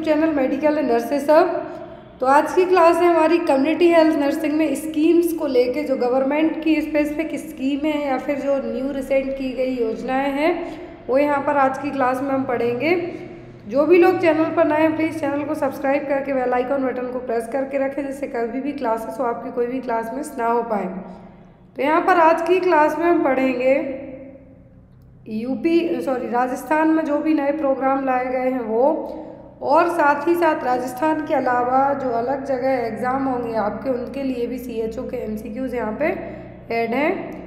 YouTube channel medical and nurses सब तो आज की क्लास है हमारी कम्युनिटी हेल्थ नर्सिंग में स्कीम्स को लेके, जो गवर्नमेंट की स्पेसिफिक स्कीम है या फिर जो न्यू रिसेंट की गई योजनाएँ हैं, वो यहाँ पर आज की क्लास में हम पढ़ेंगे। जो भी लोग चैनल पर नए हैं प्लीज़ चैनल को सब्सक्राइब करके बेल आइकॉन बटन को प्रेस करके रखें, जिससे कभी भी क्लासेस हो आपकी कोई भी क्लास मिस ना हो पाए। तो यहाँ पर आज की क्लास में हम पढ़ेंगे यूपी सॉरी राजस्थान में जो भी नए प्रोग्राम लाए गए हैं, वो और साथ ही साथ राजस्थान के अलावा जो अलग जगह एग्ज़ाम होंगे, आपके उनके लिए भी सी एच ओ के एम सी क्यूज़ यहाँ पे एड हैं।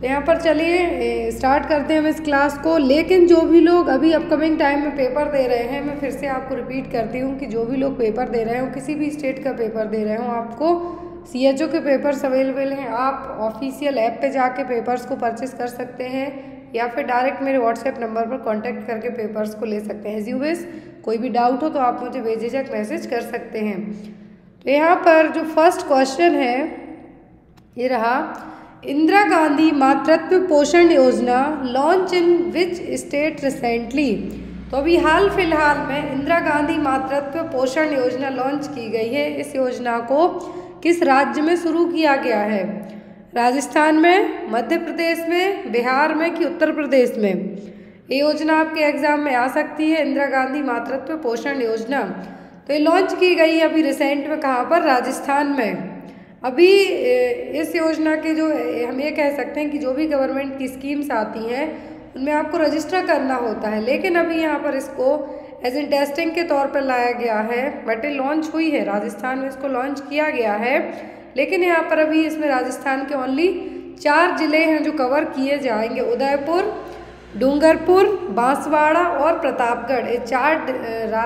तो यहाँ पर चलिए स्टार्ट करते हैं हम इस क्लास को। लेकिन जो भी लोग अभी अपकमिंग टाइम में पेपर दे रहे हैं, मैं फिर से आपको रिपीट करती हूँ कि जो भी लोग पेपर दे रहे हो किसी भी स्टेट का पेपर दे रहे हो, आपको सी एच ओ के पेपर्स अवेलेबल हैं। आप ऑफिशियल ऐप पे जाके पेपर्स को परचेस कर सकते हैं। या फिर डायरेक्ट मेरे व्हाट्सएप नंबर पर कांटेक्ट करके पेपर्स को ले सकते हैं। यू विस कोई भी डाउट हो तो आप मुझे भेजेजक मैसेज कर सकते हैं। तो यहाँ पर जो फ़र्स्ट क्वेश्चन है, ये रहा, Indira Gandhi Matritva Poshan Yojana launch in which state recently तो अभी हाल फ़िलहाल में इंदिरा गांधी मातृत्व पोषण योजना लॉन्च की गई है। इस योजना को किस राज्य में शुरू किया गया है? राजस्थान में, मध्य प्रदेश में, बिहार में कि उत्तर प्रदेश में? ये योजना आपके एग्ज़ाम में आ सकती है, इंदिरा गांधी मातृत्व पोषण योजना। तो ये लॉन्च की गई अभी रिसेंट में, कहाँ पर? राजस्थान में। अभी इस योजना के जो हम ये कह सकते हैं कि जो भी गवर्नमेंट की स्कीम्स आती हैं, उनमें आपको रजिस्टर करना होता है। लेकिन अभी यहाँ पर इसको एज इन टेस्टिंग के तौर पर लाया गया है बट लॉन्च हुई है, राजस्थान में इसको लॉन्च किया गया है। लेकिन यहाँ पर अभी इसमें राजस्थान के ओनली चार ज़िले हैं जो कवर किए जाएँगे उदयपुर डूंगरपुर बांसवाड़ा और प्रतापगढ़। ये चार रा,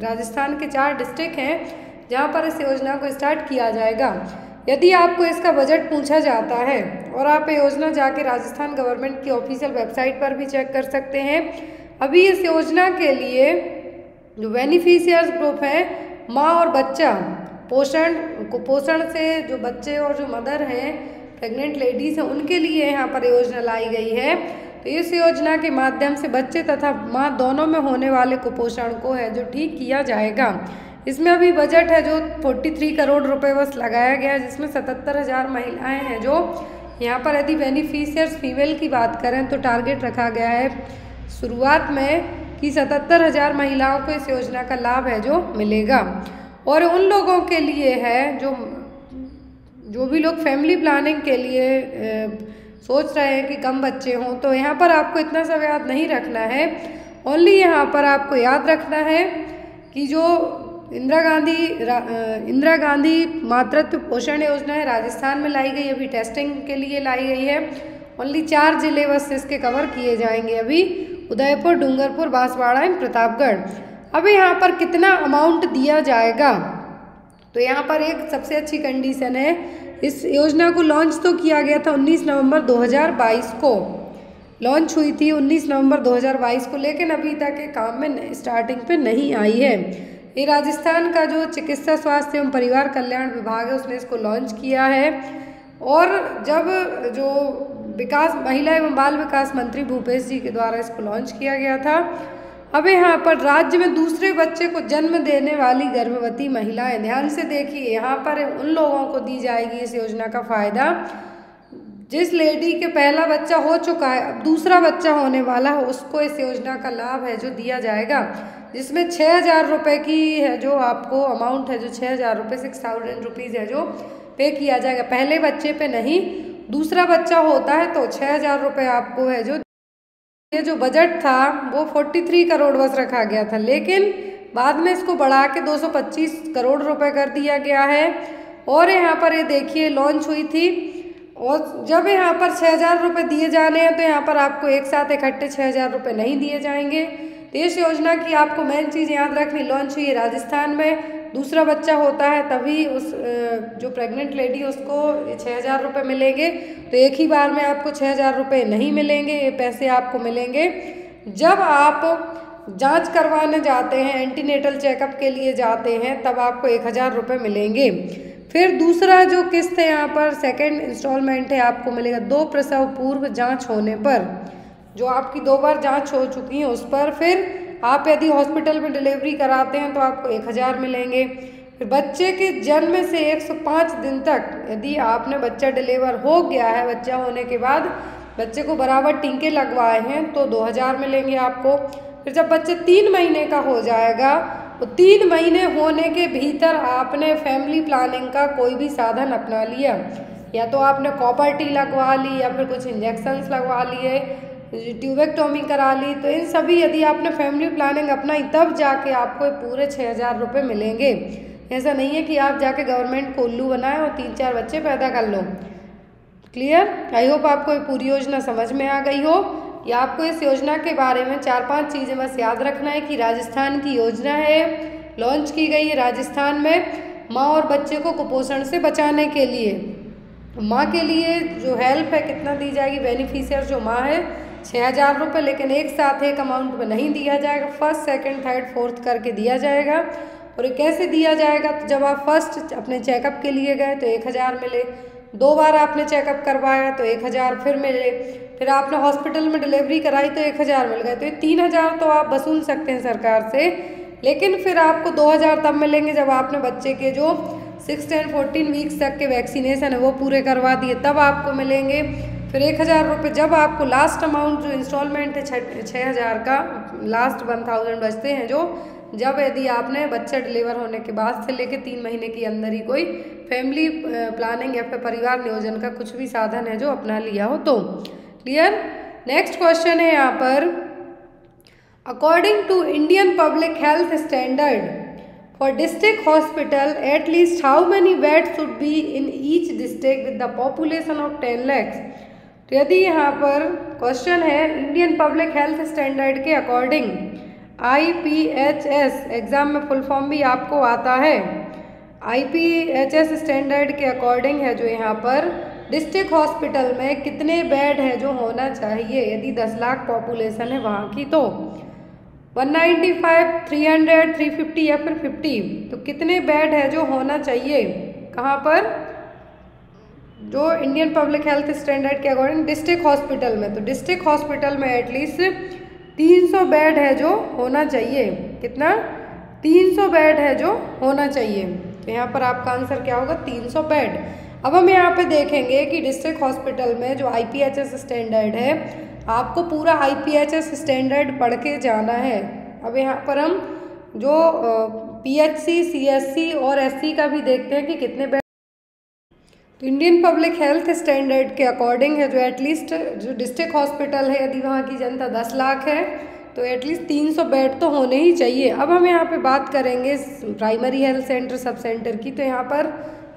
राजस्थान के चार डिस्ट्रिक्ट हैं जहाँ पर इस योजना को स्टार्ट किया जाएगा। यदि आपको इसका बजट पूछा जाता है और आप योजना जाके राजस्थान गवर्नमेंट की ऑफिशियल वेबसाइट पर भी चेक कर सकते हैं अभी इस योजना के लिए जो बेनिफिशियर्स ग्रुप है माँ और बच्चा पोषण, कुपोषण से जो बच्चे और जो मदर हैं प्रेग्नेंट लेडीज़ हैं, उनके लिए यहाँ पर योजना लाई गई है। तो इस योजना के माध्यम से बच्चे तथा माँ दोनों में होने वाले कुपोषण को है जो ठीक किया जाएगा। इसमें अभी बजट है जो 43 करोड़ रुपए बस लगाया गया है, जिसमें सतहत्तर हज़ार महिलाएँ हैं जो यहाँ पर यदि बेनिफिशियर्स फीमेल की बात करें तो टारगेट रखा गया है शुरुआत में कि सतहत्तर हज़ार महिलाओं को इस योजना का लाभ है जो मिलेगा। और उन लोगों के लिए है जो जो भी लोग फैमिली प्लानिंग के लिए ए, सोच रहे हैं कि कम बच्चे हों तो यहाँ पर आपको इतना सब याद नहीं रखना है। ओनली यहाँ पर आपको याद रखना है कि जो इंदिरा गांधी इंदिरा गांधी मातृत्व पोषण योजना है राजस्थान में लाई गई अभी टेस्टिंग के लिए लाई गई है। ओनली चार ज़िले बस इसके कवर किए जाएँगे अभी उदयपुर डूंगरपुर बांसवाड़ा एंड प्रतापगढ़। अब यहाँ पर कितना अमाउंट दिया जाएगा? तो यहाँ पर एक सबसे अच्छी कंडीशन है। इस योजना को लॉन्च तो किया गया था 19 नवंबर 2022 को। लॉन्च हुई थी 19 नवंबर 2022 को, लेकिन अभी तक ये काम में स्टार्टिंग पे नहीं आई है। ये राजस्थान का जो चिकित्सा, स्वास्थ्य एवं परिवार कल्याण विभाग है, उसने इसको लॉन्च किया है। और जब जो विकास, महिला एवं बाल विकास मंत्री भूपेश जी के द्वारा इसको लॉन्च किया गया था अब यहाँ पर राज्य में दूसरे बच्चे को जन्म देने वाली गर्भवती महिलाएँ ध्यान से देखिए, यहाँ पर उन लोगों को दी जाएगी इस योजना का फ़ायदा। जिस लेडी के पहला बच्चा हो चुका है, अब दूसरा बच्चा होने वाला है, उसको इस योजना का लाभ है जो दिया जाएगा। जिसमें छः हज़ार रुपये की है जो आपको अमाउंट है, जो छः हज़ार रुपये सिक्स थाउज़ेंड रुपीज़ है जो पे किया जाएगा। पहले बच्चे पे नहीं, दूसरा बच्चा होता है तो छः हज़ार रुपये आपको है जो ये जो बजट था, वो फोर्टी थ्री करोड़ बस रखा गया था। लेकिन बाद में इसको बढ़ा के दो सौ पच्चीस करोड़ रुपए कर दिया गया है। और यहाँ पर ये देखिए लॉन्च हुई थी। और जब यहाँ पर छः हज़ार रुपये दिए जाने हैं तो यहाँ पर आपको एक साथ इकट्ठे छः हज़ार रुपये नहीं दिए जाएँगे। तो इस योजना की आपको मेन चीज़ याद रखनी लॉन्च हुई है राजस्थान में। दूसरा बच्चा होता है, तभी उस जो प्रेग्नेंट लेडी उसको छः हज़ार रुपये मिलेंगे। तो एक ही बार में आपको छः हज़ार रुपये नहीं मिलेंगे, ये पैसे आपको मिलेंगे। जब आप जाँच करवाने जाते हैं एंटीनेटल चेकअप के लिए जाते हैं, तब आपको एक हज़ार रुपये मिलेंगे। फिर दूसरा जो किस्त है यहाँ पर सेकंड इंस्टॉलमेंट है, आपको मिलेगा दो प्रसव पूर्व जाँच होने पर। जो आपकी दो बार जाँच हो चुकी है, उस पर फिर आप यदि हॉस्पिटल में डिलीवरी कराते हैं तो आपको एक हज़ार मिलेंगे। फिर बच्चे के जन्म से 105 दिन तक यदि आपने बच्चा डिलीवर हो गया है, बच्चा होने के बाद बच्चे को बराबर टीके लगवाए हैं तो 2000 मिलेंगे आपको। फिर जब बच्चे तीन महीने का हो जाएगा तो तीन महीने होने के भीतर आपने फैमिली प्लानिंग का कोई भी साधन अपना लिया। या तो आपने कॉपर टी लगवा ली या फिर कुछ इंजेक्शन्स लगवा लिए। ट्यूबेक्टोमी करा ली तो इन सभी यदि आपने फैमिली प्लानिंग अपनाई, तब जाके आपको पूरे छः हज़ार रुपये मिलेंगे। ऐसा नहीं है कि आप जाके गवर्नमेंट को उल्लू बनाएँ और तीन चार बच्चे पैदा कर लो। क्लियर आई होप आपको ये पूरी योजना समझ में आ गई हो। या आपको इस योजना के बारे में चार पाँच चीज़ें बस याद रखना है कि राजस्थान की योजना है। लॉन्च की गई है राजस्थान में माँ और बच्चे को कुपोषण से बचाने के लिए। माँ के लिए जो हेल्प है कितना दी जाएगी? बेनिफिशियर जो माँ है छः हज़ार रुपये लेकिन एक साथ एक अमाउंट में नहीं दिया जाएगा। फ़र्स्ट सेकंड थर्ड फोर्थ करके दिया जाएगा। और ये कैसे दिया जाएगा? तो जब आप फ़र्स्ट अपने चेकअप के लिए गए तो एक हज़ार मिले। दो बार आपने चेकअप करवाया तो एक हज़ार फिर मिले। फिर आपने हॉस्पिटल में डिलीवरी कराई तो एक हज़ार मिल गए। तो ये तीन हज़ार तो आप वसूल सकते हैं सरकार से। लेकिन फिर आपको दो हज़ार तब मिलेंगे जब आपने बच्चे के जो सिक्स एंड फोर्टीन वीक्स तक के वैक्सीनेशन है, वो पूरे करवा दिए। तब आपको मिलेंगे। फिर एक हज़ार रुपये, जब आपको लास्ट अमाउंट जो इंस्टॉलमेंट है छः हज़ार का लास्ट वन थाउज़ेंड बचते हैं जो, जब यदि आपने बच्चा डिलीवर होने के बाद से लेके तीन महीने के अंदर ही कोई फैमिली प्लानिंग या फिर परिवार नियोजन का कुछ भी साधन है जो अपना लिया हो तो क्लियर नेक्स्ट क्वेश्चन है यहाँ पर। According to Indian public health standard for district hospital at least how many bed should be in each district with the population of ten lakhs यदि यहाँ पर क्वेश्चन है इंडियन पब्लिक हेल्थ स्टैंडर्ड के according I P H S exam में full form भी आपको आता है। I P H S standard के अकॉर्डिंग है जो यहाँ पर डिस्ट्रिक्ट हॉस्पिटल में कितने बेड है जो होना चाहिए यदि दस लाख पॉपुलेशन है वहाँ की तो। 195, 300, 350 या फिर 50 तो कितने बेड है जो होना चाहिए? कहाँ पर? जो इंडियन पब्लिक हेल्थ स्टैंडर्ड के अकॉर्डिंग डिस्ट्रिक्ट हॉस्पिटल में तो डिस्ट्रिक्ट हॉस्पिटल में एटलीस्ट तीन सौ बेड है जो होना चाहिए। कितना? तीन सौ बेड है जो होना चाहिए। तो यहाँ पर आपका आंसर क्या होगा? तीन सौ बेड अब हम यहाँ पे देखेंगे कि डिस्ट्रिक्ट हॉस्पिटल में जो I P H S standard है, आपको पूरा I P H S standard पढ़ के जाना है। अब यहाँ पर हम जो P H C C S C और एस सी का भी देखते हैं कि कितने बेड तो इंडियन पब्लिक हेल्थ स्टैंडर्ड के अकॉर्डिंग है, जो एटलीस्ट जो डिस्ट्रिक्ट हॉस्पिटल है, यदि वहाँ की जनता दस लाख है तो एटलीस्ट तीन सौ बेड तो होने ही चाहिए। अब हम यहाँ पे बात करेंगे primary health centre sub centre की। तो यहाँ पर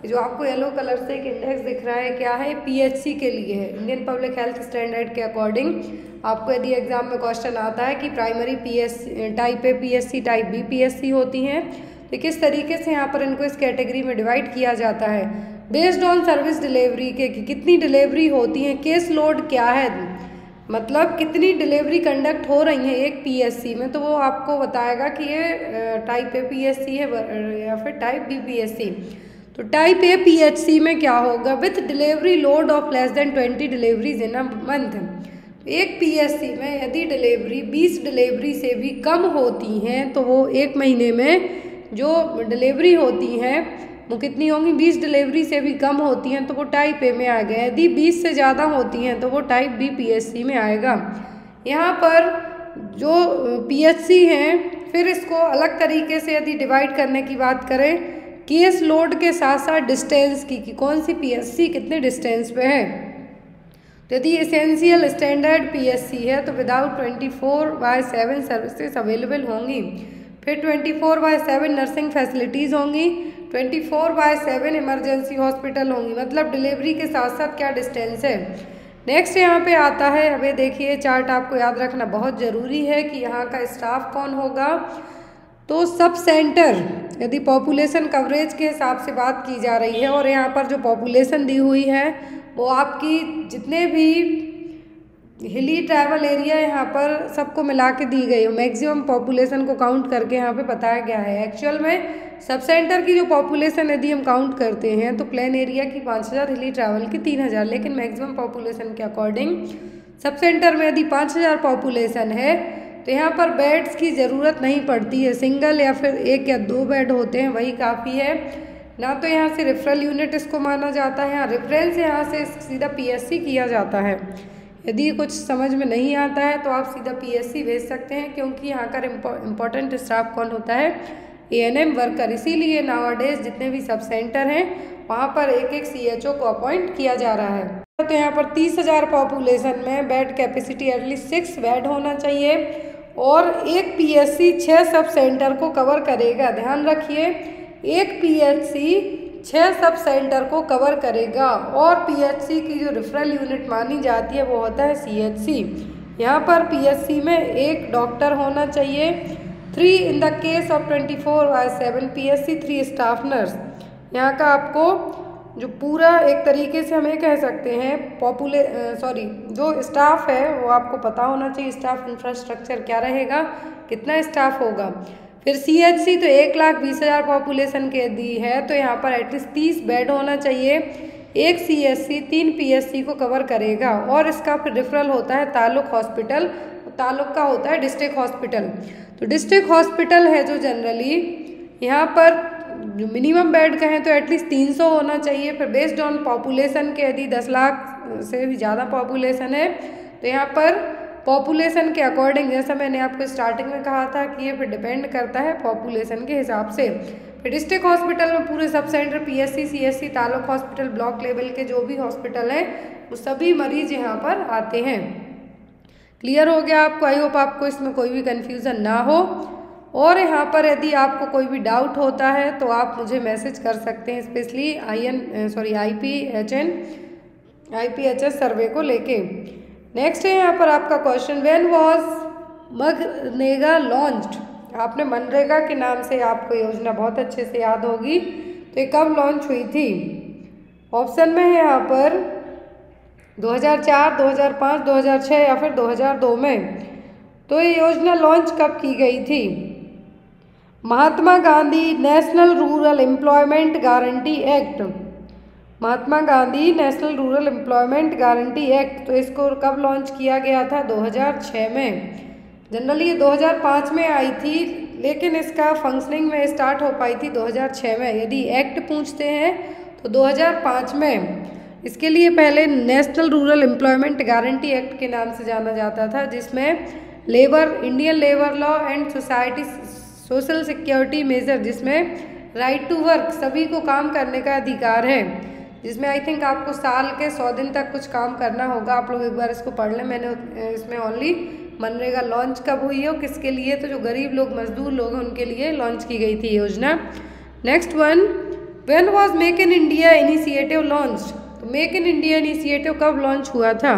जो आपको येलो कलर से एक इंडेक्स दिख रहा है, क्या है? पीएचसी के लिए है। इंडियन पब्लिक हेल्थ स्टैंडर्ड के अकॉर्डिंग आपको यदि एग्ज़ाम में क्वेश्चन आता है कि primary PS type A PSC type B PSC होती हैं तो किस तरीके से यहाँ पर इनको इस कैटेगरी में डिवाइड किया जाता है? बेस्ड ऑन सर्विस डिलीवरी के कि कितनी डिलीवरी होती है केस लोड क्या है? मतलब कितनी डिलीवरी कंडक्ट हो रही है एक पीएससी में तो वो आपको बताएगा कि ये टाइप ए पीएससी है या फिर टाइप बी पीएससी तो टाइप ए पीएचसी में क्या होगा? With delivery load of less than twenty deliveries in a month एक पीएससी में यदि डिलीवरी बीस डिलीवरी से भी कम होती हैं तो वो एक महीने में जो डिलीवरी होती हैं वो कितनी होंगी? बीस डिलीवरी से भी कम होती हैं तो वो टाइप ए में आ गया यदि बीस से ज़्यादा होती हैं तो वो टाइप बी पी में आएगा। यहाँ पर जो पी एच सी हैं, फिर इसको अलग तरीके से यदि डिवाइड करने की बात करें, केस लोड के साथ साथ डिस्टेंस की, कि कौन सी पी एस सी कितने डिस्टेंस पे है? तो यदि essential standard P S C है तो without twenty four by seven services available होंगी। फिर twenty four by seven nursing facilities होंगी। Twenty four by seven emergency hospital होंगी। मतलब डिलीवरी के साथ साथ क्या डिस्टेंस है? नेक्स्ट यहाँ पे आता है अभी देखिए चार्ट आपको याद रखना बहुत ज़रूरी है कि यहाँ का स्टाफ कौन होगा। तो सब सेंटर, यदि पॉपुलेशन कवरेज के हिसाब से बात की जा रही है और यहाँ पर जो पॉपुलेशन दी हुई है, वो आपकी जितने भी हिली ट्रैवल एरिया यहाँ पर सबको मिला के दी गई है। मैक्सिमम पॉपुलेशन को काउंट करके यहाँ पे बताया गया है। एक्चुअल में सब सेंटर की जो पॉपुलेशन यदि हम काउंट करते हैं तो प्लेन एरिया की पाँच हज़ार, हिली ट्रैवल की तीन हज़ार, लेकिन मैक्सिमम पॉपुलेशन के अकॉर्डिंग सब सेंटर में यदि पाँच हज़ार पॉपुलेशन है तो यहाँ पर बेड्स की ज़रूरत नहीं पड़ती है। सिंगल या फिर एक या दो बेड होते हैं, वही काफ़ी है। ना तो यहाँ से रेफरल यूनिट इसको माना जाता है यहाँ रेफरेंस यहाँ से सीधा पीएससी किया जाता है। यदि कुछ समझ में नहीं आता है तो आप सीधा पीएससी भेज सकते हैं, क्योंकि यहाँ का इम्पोर्टेंट स्टाफ कौन होता है? एएनएम वर्कर इसीलिए नावाडेज जितने भी सब सेंटर हैं, वहाँ पर एक एक सीएचओ को अपॉइंट किया जा रहा है। तो यहाँ पर तीस हज़ार पॉपुलेशन में bed capacity at least six bed होना चाहिए और एक पीएचसी छः सब सेंटर को कवर करेगा। ध्यान रखिए, एक पीएचसी छः सब सेंटर को कवर करेगा और पीएचसी की जो रेफरल यूनिट मानी जाती है, वो होता है सीएचसी यहाँ पर पीएचसी में एक डॉक्टर होना चाहिए। Three in the case of twenty four by seven P S C three staff nurse यहाँ का आपको जो पूरा एक तरीके से हम कह सकते हैं पॉपुले सॉरी जो स्टाफ है, वो आपको पता होना चाहिए स्टाफ इंफ्रास्ट्रक्चर क्या रहेगा, कितना स्टाफ होगा। फिर सी एच सी तो एक लाख बीस हज़ार पॉपुलेशन के दी है तो यहाँ पर एटलीस्ट तीस बेड होना चाहिए। एक सी एस सी तीन पी एस सी को कवर करेगा और इसका फिर रेफरल होता है ताल्लुक हॉस्पिटल तालुक का होता है डिस्ट्रिक्ट हॉस्पिटल। तो डिस्ट्रिक्ट हॉस्पिटल है जो जनरली यहाँ पर मिनिमम बेड कहें तो एटलीस्ट तीन सौ होना चाहिए। फिर बेस्ड ऑन पॉपुलेशन के यदि दस लाख से भी ज़्यादा पॉपुलेशन है तो यहाँ पर पॉपुलेशन के अकॉर्डिंग जैसा मैंने आपको स्टार्टिंग में कहा था कि ये फिर डिपेंड करता है पॉपुलेशन के हिसाब से। फिर डिस्ट्रिक्ट हॉस्पिटल में पूरे sub centre PSC CSC taluk hospital block level के जो भी हॉस्पिटल हैं, वो सभी मरीज़ यहाँ पर आते हैं। क्लियर हो गया आपको? आई होप आपको इसमें कोई भी कन्फ्यूज़न ना हो। और यहाँ पर यदि आपको कोई भी डाउट होता है तो आप मुझे मैसेज कर सकते हैं specially I N sorry I P H N I P H S survey को लेके। नेक्स्ट है यहाँ पर आपका क्वेश्चन व्हेन वाज मगनेगा लॉन्च्ड आपने मनरेगा के नाम से आपको योजना बहुत अच्छे से याद होगी। तो ये कब लॉन्च हुई थी? ऑप्शन में है यहाँ पर 2004, 2005, 2006 या फिर 2002 में तो ये योजना लॉन्च कब की गई थी? Mahatma Gandhi national rural employment guarantee act Mahatma Gandhi national rural employment guarantee act तो इसको कब लॉन्च किया गया था? 2006 में। जनरली ये 2005 में आई थी लेकिन इसका फंक्शनिंग में स्टार्ट हो पाई थी 2006 में। यदि एक्ट पूछते हैं तो 2005 में इसके लिए पहले national rural employment guarantee act के नाम से जाना जाता था, जिसमें labour, Indian labour law and society, social security measure, जिसमें राइट टू वर्क सभी को काम करने का अधिकार है, जिसमें आई थिंक आपको साल के सौ दिन तक कुछ काम करना होगा। आप लोग एक बार इसको पढ़ लें। मैंने इसमें ओनली मनरेगा लॉन्च कब हुई हो किसके लिए? तो जो गरीब लोग, मजदूर लोग हैं, उनके लिए लॉन्च की गई थी योजना। Next one when was make in India initiative launch तो मेक इन इंडिया इनिशिएटिव कब लॉन्च हुआ था?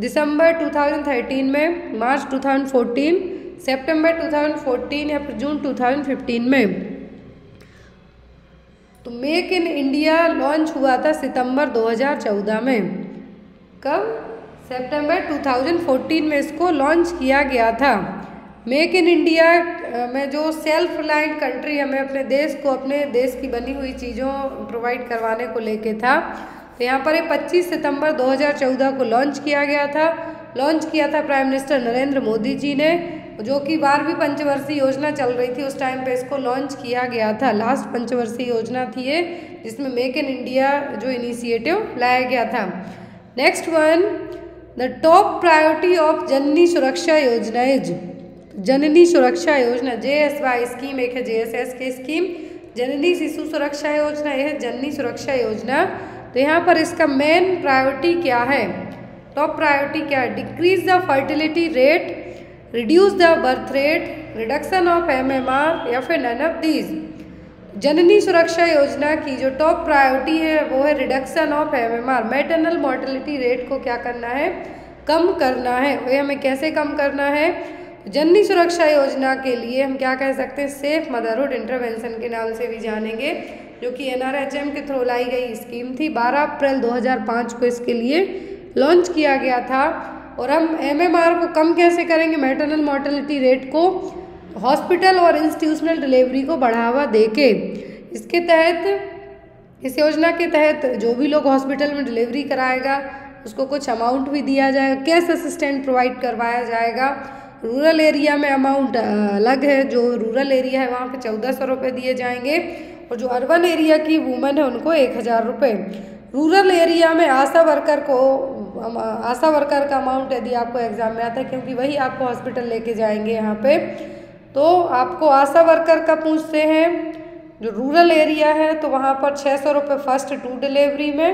दिसंबर 2013 में, मार्च 2014 सितंबर 2014 या फिर जून 2015 में। तो मेक इन इंडिया लॉन्च हुआ था सितंबर 2014 में। कब? सितंबर 2014 में इसको लॉन्च किया गया था। मेक इन इंडिया में जो सेल्फ रिलायंट कंट्री हमें अपने देश को, अपने देश की बनी हुई चीज़ों प्रोवाइड करवाने को लेके था तो यहाँ पर 25 सितंबर 2014 को लॉन्च किया गया था। लॉन्च किया था प्राइम मिनिस्टर नरेंद्र मोदी जी ने, जो कि बारहवीं पंचवर्षीय योजना चल रही थी। उस टाइम पे इसको लॉन्च किया गया था। लास्ट पंचवर्षीय योजना थी ये, जिसमें मेक इन इंडिया जो इनिशिएटिव लाया गया था। Next one the top priority of Janani Suraksha Yojana is जननी सुरक्षा योजना जे एस वाई स्कीम एक है जे एस एस की स्कीम जननी शिशु सुरक्षा योजना, यह जननी सुरक्षा योजना तो यहाँ पर इसका मेन प्रायोरिटी क्या है? टॉप प्रायोरिटी क्या है? Decrease the fertility rate reduce the birth rate reduction of MMR या फिर नन ऑफ़ दीज जननी सुरक्षा योजना की जो टॉप प्रायोरिटी है, वो है reduction of MMR maternal mortality rate को क्या करना है? कम करना है। वही हमें कैसे कम करना है? जननी सुरक्षा योजना के लिए हम क्या कह सकते हैं? सेफ़ मदरहुड इंटरवेंशन के नाम से भी जानेंगे। जो कि एनआरएचएम के थ्रू लाई गई स्कीम थी। 12 अप्रैल 2005 को इसके लिए लॉन्च किया गया था। और हम एमएमआर को कम कैसे करेंगे? मैटरनल मोर्टेलिटी रेट को हॉस्पिटल और इंस्टीट्यूशनल डिलीवरी को बढ़ावा देके। इसके तहत, इस योजना के तहत जो भी लोग हॉस्पिटल में डिलीवरी कराएगा, उसको कुछ अमाउंट भी दिया जाएगा। कैश असिस्टेंट प्रोवाइड करवाया जाएगा। रूरल एरिया में अमाउंट अलग है। जो रूरल एरिया है, वहाँ पे चौदह सौ रुपये दिए जाएँगे। और जो अर्बन एरिया की वूमेन है, उनको एक हज़ार रुपये रूरल एरिया में आशा वर्कर को आशा वर्कर का अमाउंट यदि आपको एग्ज़ाम में आता है, क्योंकि वही आपको हॉस्पिटल लेके जाएँगे यहाँ पे तो आपको आशा वर्कर का पूछते हैं, जो रूरल एरिया है तो वहाँ पर छः सौ रुपये फ़र्स्ट टू डिलीवरी में।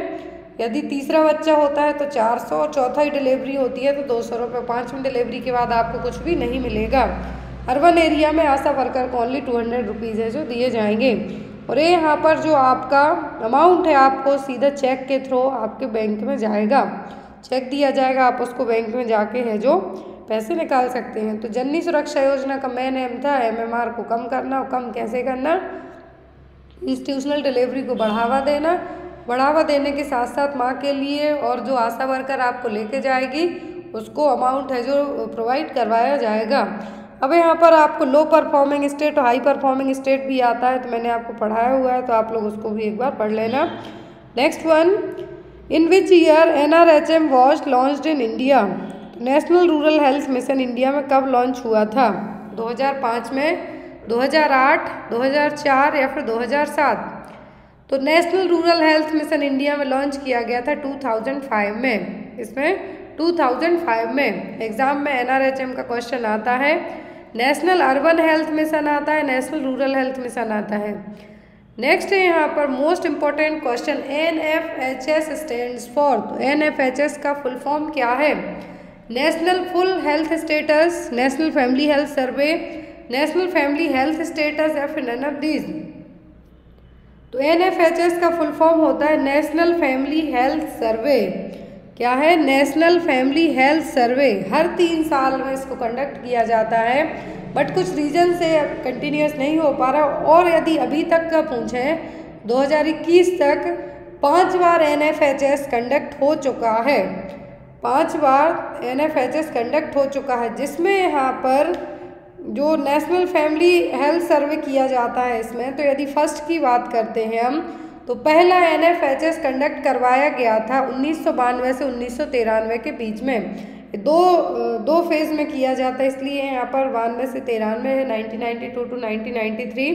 यदि तीसरा बच्चा होता है तो चार सौ, और चौथा डिलीवरी होती है तो दो सौ रुपये पाँचवीं डिलीवरी के बाद आपको कुछ भी नहीं मिलेगा। अर्बन एरिया में आशा वर्कर को ओनली टू हंड्रेड रुपीज़ है, जो दिए जाएँगे। और ये यहाँ पर जो आपका अमाउंट है, आपको सीधा चेक के थ्रू आपके बैंक में जाएगा। चेक दिया जाएगा, आप उसको बैंक में जाके है जो पैसे निकाल सकते हैं। तो जननी सुरक्षा योजना का मेन एम था एमएमआर को कम करना और कम कैसे करना? इंस्टीट्यूशनल डिलीवरी को बढ़ावा देना। बढ़ावा देने के साथ साथ माँ के लिए और जो आशा वर्कर आपको लेके जाएगी, उसको अमाउंट है जो प्रोवाइड करवाया जाएगा। अब यहाँ पर आपको लो परफॉर्मिंग स्टेट और हाई परफॉर्मिंग स्टेट भी आता है तो मैंने आपको पढ़ाया हुआ है तो आप लोग उसको भी एक बार पढ़ लेना। Next one in which year N R H M was launch in India national rural health mission India में कब लॉन्च हुआ था? 2005 में 2008, 2004 या फिर 2007 तो national rural health mission India में लॉन्च किया गया था 2005 में। इसमें 2005 में एग्ज़ाम में एनआरएचएम का क्वेश्चन आता है। नेशनल अर्बन हेल्थ मिशन आता है, नेशनल रूरल हेल्थ मिशन आता है। नेक्स्ट है यहाँ पर most important question N F H S stand for तो एन एफ़ एच एस का फुल फॉर्म क्या है? National full health status, national family health survey, national family health status या फिर नन ऑफ़ दीज तो एन एफ़ एच एस का full form होता है, नेशनल फैमिली हेल्थ सर्वे। क्या है? नेशनल फैमिली हेल्थ सर्वे हर तीन साल में इसको कंडक्ट किया जाता है बट कुछ रीजन से कंटिन्यूस नहीं हो पा रहा और यदि अभी तक का पूछें 2021 तक पाँच बार एनएफएचएस कंडक्ट हो चुका है। पाँच बार एनएफएचएस कंडक्ट हो चुका है, जिसमें यहाँ पर जो नेशनल फैमिली हेल्थ सर्वे किया जाता है इसमें तो यदि फ़र्स्ट की बात करते हैं हम तो पहला एन कंडक्ट करवाया गया था उन्नीस सौ बानवे से उन्नीस सौ तिरानवे के बीच में। दो दो फ़ेज़ में किया जाता है, इसलिए यहाँ पर बानवे से तिरानवे है 1992 टू 1993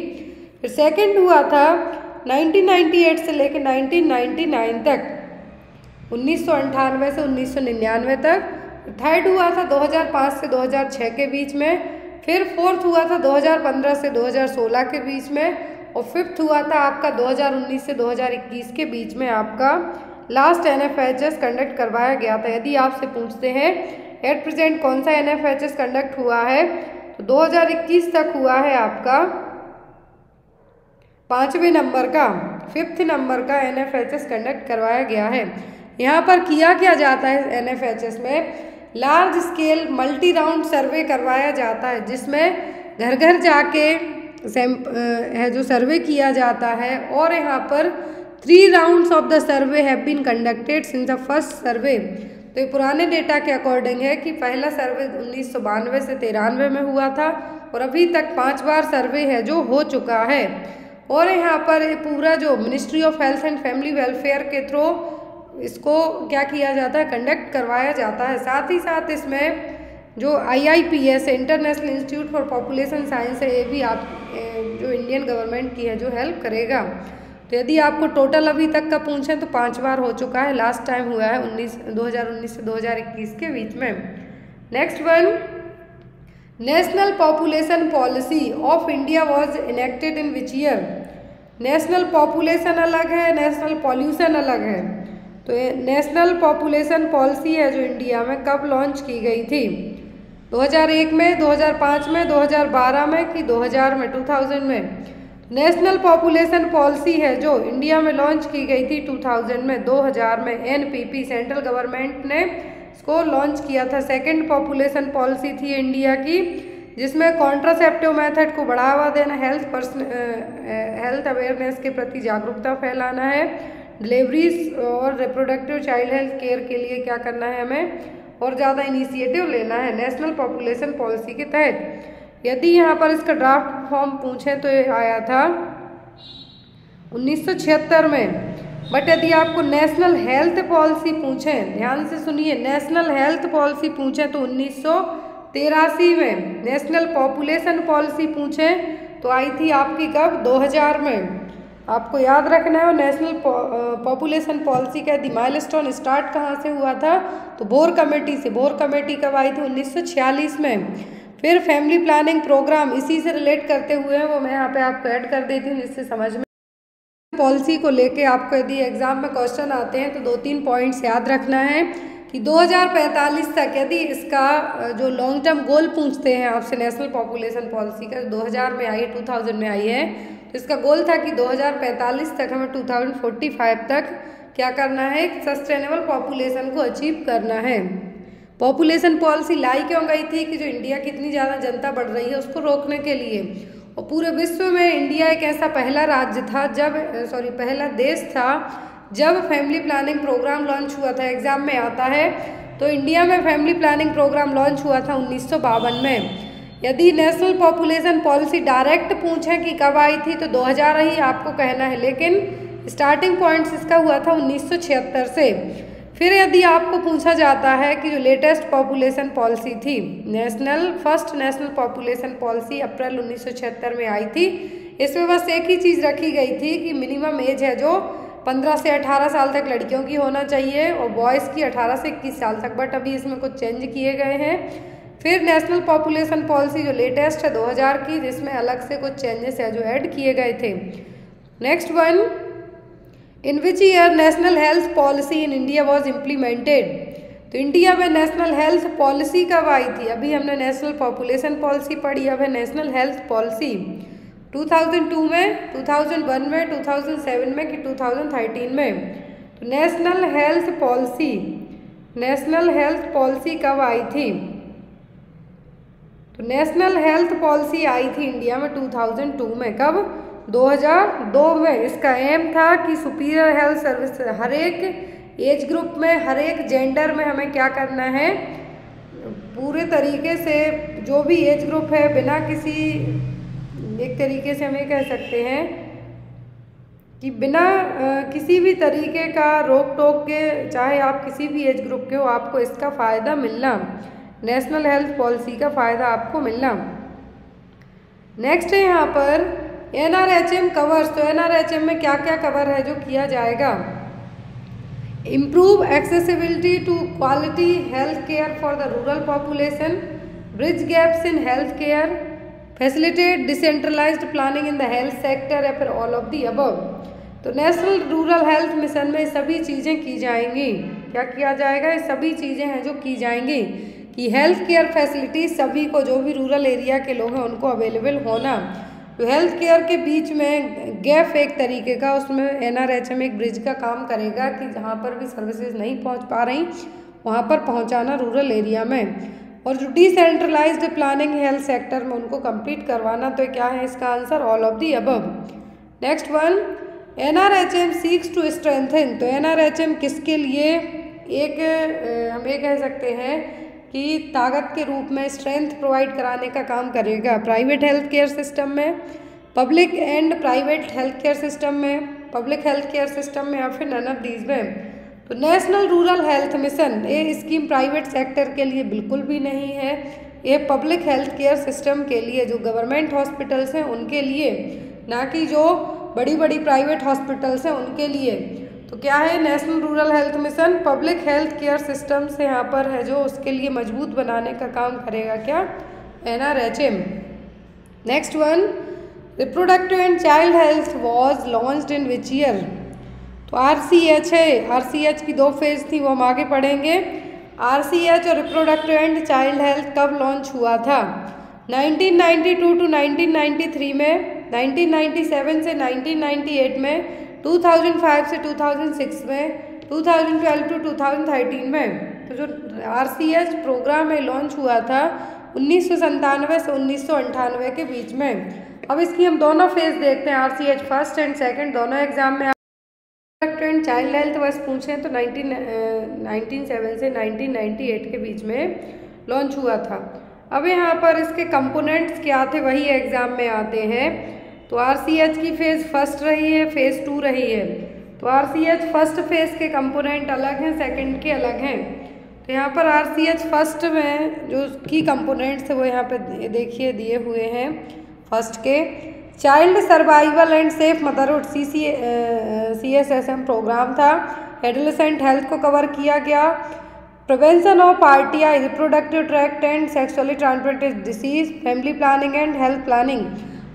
फिर सेकंड हुआ था 1998 से लेकर 1999 तक, उन्नीस सौ अट्ठानवे से उन्नीस सौ निन्यानवे तक। थर्ड हुआ था 2005 से 2006 के बीच में। फिर फोर्थ हुआ था 2015 से 2016 के बीच में। और फिफ्थ हुआ था आपका 2019 से 2021 के बीच में आपका लास्ट एनएफएचएस कंडक्ट करवाया गया था। यदि आपसे पूछते हैं एट प्रेजेंट कौन सा एनएफएचएस कंडक्ट हुआ है तो 2021 तक हुआ है आपका पाँचवें नंबर का फिफ्थ नंबर का एनएफएचएस कंडक्ट करवाया गया है। यहाँ पर किया क्या जाता है एनएफएचएस में? Large scale multi round survey करवाया जाता है, जिसमें घर घर जाके है जो सर्वे किया जाता है और यहाँ पर three rounds of the survey have been conducted since the first survey तो ये पुराने डेटा के अकॉर्डिंग है कि पहला सर्वे उन्नीस सौ बानवे से तिरानवे में हुआ था और अभी तक पाँच बार सर्वे है जो हो चुका है। और यहाँ पर पूरा जो ministry of health and family welfare के थ्रू इसको क्या किया जाता है कंडक्ट करवाया जाता है। साथ ही साथ इसमें जो I I P S international institute for population science है, ये भी आप जो इंडियन गवर्नमेंट की है, जो हेल्प करेगा। तो यदि आपको टोटल अभी तक का पूछें तो पाँच बार हो चुका है। लास्ट टाइम हुआ है उन्नीस, दो हज़ार उन्नीस से दो हज़ार इक्कीस के बीच में। Next one national population policy of India was enacted in which year national population अलग है नेशनल पॉल्यूशन अलग है। तो नेशनल पॉपुलेशन पॉलिसी है जो इंडिया में कब लॉन्च की गई थी? 2001 में 2005 में 2012 में कि 2000 में 2000 में? नेशनल पॉपुलेशन पॉलिसी है जो इंडिया में लॉन्च की गई थी 2000 में 2000 में एनपीपी सेंट्रल गवर्नमेंट ने इसको लॉन्च किया था। सेकंड पॉपुलेशन पॉलिसी थी इंडिया की, जिसमें कॉन्ट्रासेप्टिव मेथड को बढ़ावा देना, हेल्थ पर्सन हेल्थ अवेयरनेस के प्रति जागरूकता फैलाना है, डिलीवरीज और रिप्रोडक्टिव चाइल्ड हेल्थ केयर के लिए क्या करना है हमें? और ज़्यादा इनिशिएटिव लेना है नेशनल पॉपुलेशन पॉलिसी के तहत। यदि यहाँ पर इसका ड्राफ्ट फॉर्म पूछें तो ये आया था उन्नीस सौ छिहत्तर में। बट यदि आपको नेशनल हेल्थ पॉलिसी पूछें, ध्यान से सुनिए नेशनल हेल्थ पॉलिसी पूछें तो उन्नीस में नेशनल पॉपुलेशन पॉलिसी पूछें तो आई थी आपकी कब? 2000 में। आपको याद रखना है नेशनल पॉपुलेशन पॉलिसी का यदि माइलस्टोन स्टार्ट कहाँ से हुआ था? तो बोर कमेटी से, बोर कमेटी कब आई थी? 1946 में। फिर फैमिली प्लानिंग प्रोग्राम इसी से रिलेट करते हुए वो मैं यहाँ पे आपको ऐड कर देती हूँ जिससे समझ में पॉलिसी को लेके आपको यदि एग्ज़ाम में क्वेश्चन आते हैं तो दो तीन पॉइंट्स याद रखना है कि 2045 तक यदि इसका जो लॉन्ग टर्म गोल पूछते हैं आपसे नेशनल पॉपुलेशन पॉलिसी का 2000 में आई 2000 में आई है इसका गोल था कि 2045 तक हमें 2045 तक क्या करना है? एक सस्टेनेबल पॉपुलेशन को अचीव करना है। पॉपुलेशन पॉलिसी लाई क्यों गई थी कि जो इंडिया की इतनी ज़्यादा जनता बढ़ रही है उसको रोकने के लिए? और पूरे विश्व में इंडिया एक ऐसा पहला राज्य था जब, सॉरी, पहला देश था जब फैमिली प्लानिंग प्रोग्राम लॉन्च हुआ था। एग्ज़ाम में आता है तो इंडिया में फैमिली प्लानिंग प्रोग्राम लॉन्च हुआ था उन्नीस सौ बावन में। यदि नेशनल पॉपुलेशन पॉलिसी डायरेक्ट पूछें कि कब आई थी तो 2000 ही आपको कहना है। लेकिन स्टार्टिंग पॉइंट्स इसका हुआ था उन्नीस सौ छिहत्तर से। फिर यदि आपको पूछा जाता है कि जो लेटेस्ट पॉपुलेशन पॉलिसी थी, national, first national population policy अप्रैल उन्नीस सौ छिहत्तर में आई थी, इसमें बस एक ही चीज़ रखी गई थी कि मिनिमम एज है जो 15 से 18 साल तक लड़कियों की होना चाहिए और बॉयज़ की 18 से 21 साल तक। बट अभी इसमें कुछ चेंज किए गए हैं। फिर नेशनल पॉपुलेशन पॉलिसी जो लेटेस्ट है 2000 की, जिसमें अलग से कुछ चेंजेस है जो ऐड किए गए थे। Next one in which year national health policy in India was implemented तो इंडिया में नेशनल हेल्थ पॉलिसी कब आई थी? अभी हमने नेशनल पॉपुलेशन पॉलिसी पढ़ी, अब है नेशनल हेल्थ पॉलिसी 2002 में 2001 में 2007 में कि 2013 में? तो national health policy national health policy कब आई थी? तो नेशनल हेल्थ पॉलिसी आई थी इंडिया में 2002 में, कब? 2002 में। इसका एम था कि सुपीरियर हेल्थ सर्विस हर एक एज ग्रुप में, हर एक जेंडर में हमें क्या करना है? पूरे तरीके से जो भी एज ग्रुप है, बिना किसी एक तरीके से हमें कह सकते हैं कि बिना किसी भी तरीके का रोक टोक के, चाहे आप किसी भी एज ग्रुप के हो, आपको इसका फ़ायदा मिलना। नेशनल हेल्थ पॉलिसी का फ़ायदा आपको मिलना। नेक्स्ट है यहाँ पर N R H M covers तो एन आर एच एम में क्या क्या कवर है जो किया जाएगा? Improve accessibility to quality health care for the rural population bridge gaps in health care facilitate decentralised planning in the health sector या फिर ऑल ऑफ़ दी अबव तो नेशनल रूरल हेल्थ मिशन में सभी चीज़ें की जाएँगी। क्या किया जाएगा? ये सभी चीज़ें हैं जो की जाएँगी। कि हेल्थ केयर फैसिलिटी सभी को, जो भी रूरल एरिया के लोग हैं, उनको अवेलेबल होना। तो हेल्थ केयर के बीच में गैप एक तरीके का, उसमें एन आर एच एम एक ब्रिज का काम करेगा कि जहाँ पर भी सर्विसेज़ नहीं पहुँच पा रही, वहाँ पर पहुँचाना रूरल एरिया में। और जो डिसेंट्रलाइज्ड प्लानिंग हेल्थ सेक्टर में उनको कंप्लीट करवाना तो क्या है इसका answer all of the above next one N R H M seeks to strengthen तो एन आर एच एम किसके लिए? एक हम ये कह सकते हैं कि ताकत के रूप में स्ट्रेंथ प्रोवाइड कराने का काम करेगा। प्राइवेट हेल्थ केयर सिस्टम में public and private health care system में पब्लिक हेल्थ केयर सिस्टम में या फिर नन ऑफ़ दीज में। तो नेशनल रूरल हेल्थ मिशन ये स्कीम प्राइवेट सेक्टर के लिए बिल्कुल भी नहीं है। ये पब्लिक हेल्थ केयर सिस्टम के लिए जो गवर्नमेंट हॉस्पिटल्स हैं, उनके लिए, ना कि जो बड़ी बड़ी प्राइवेट हॉस्पिटल्स हैं, उनके लिए। तो क्या है national rural health mission public health care system से यहाँ पर है जो उसके लिए मज़बूत बनाने का काम करेगा क्या? N R H M next one reproductive and child health was launched in which year तो आर सी एच है आर सी एच की दो फ़ेज़ थी, वो हम आगे पढ़ेंगे। आर सी एच और रिप्रोडक्टिव एंड चाइल्ड हेल्थ कब लॉन्च हुआ था? 1992 टू 1993 में 1997 से 1998 में 2005 से 2006 में 2012 टू 2013 में तो जो आर प्रोग्राम है लॉन्च हुआ था, उन्नीस से उन्नीस के बीच में। अब इसकी हम दोनों फ़ेज़ देखते हैं आर फ़र्स्ट एंड सेकंड दोनों एग्ज़ाम में चाइल्ड हेल्थ बस पूछें तो 19 सेवन से 1998 के बीच में लॉन्च हुआ था। अब यहाँ पर इसके कंपोनेंट्स क्या थे, वही एग्ज़ाम में आते हैं। तो आर सी एच की फ़ेज़ फ़र्स्ट रही है फ़ेज़ टू रही है। तो R C H first phase के कंपोनेंट अलग हैं सेकंड के अलग हैं। तो यहाँ पर आर सी एच फ़र्स्ट में जो की कंपोनेंट्स है, वो यहाँ पे देखिए, दिए हुए हैं फ़र्स्ट के। Child survival and safe motherhood C C C S S M programme था। एडोलेसेंट हेल्थ को कवर किया गया। प्रिवेंशन ऑफ़ पार्टिया reproductive tract and sexually transmitted disease family planning and health planning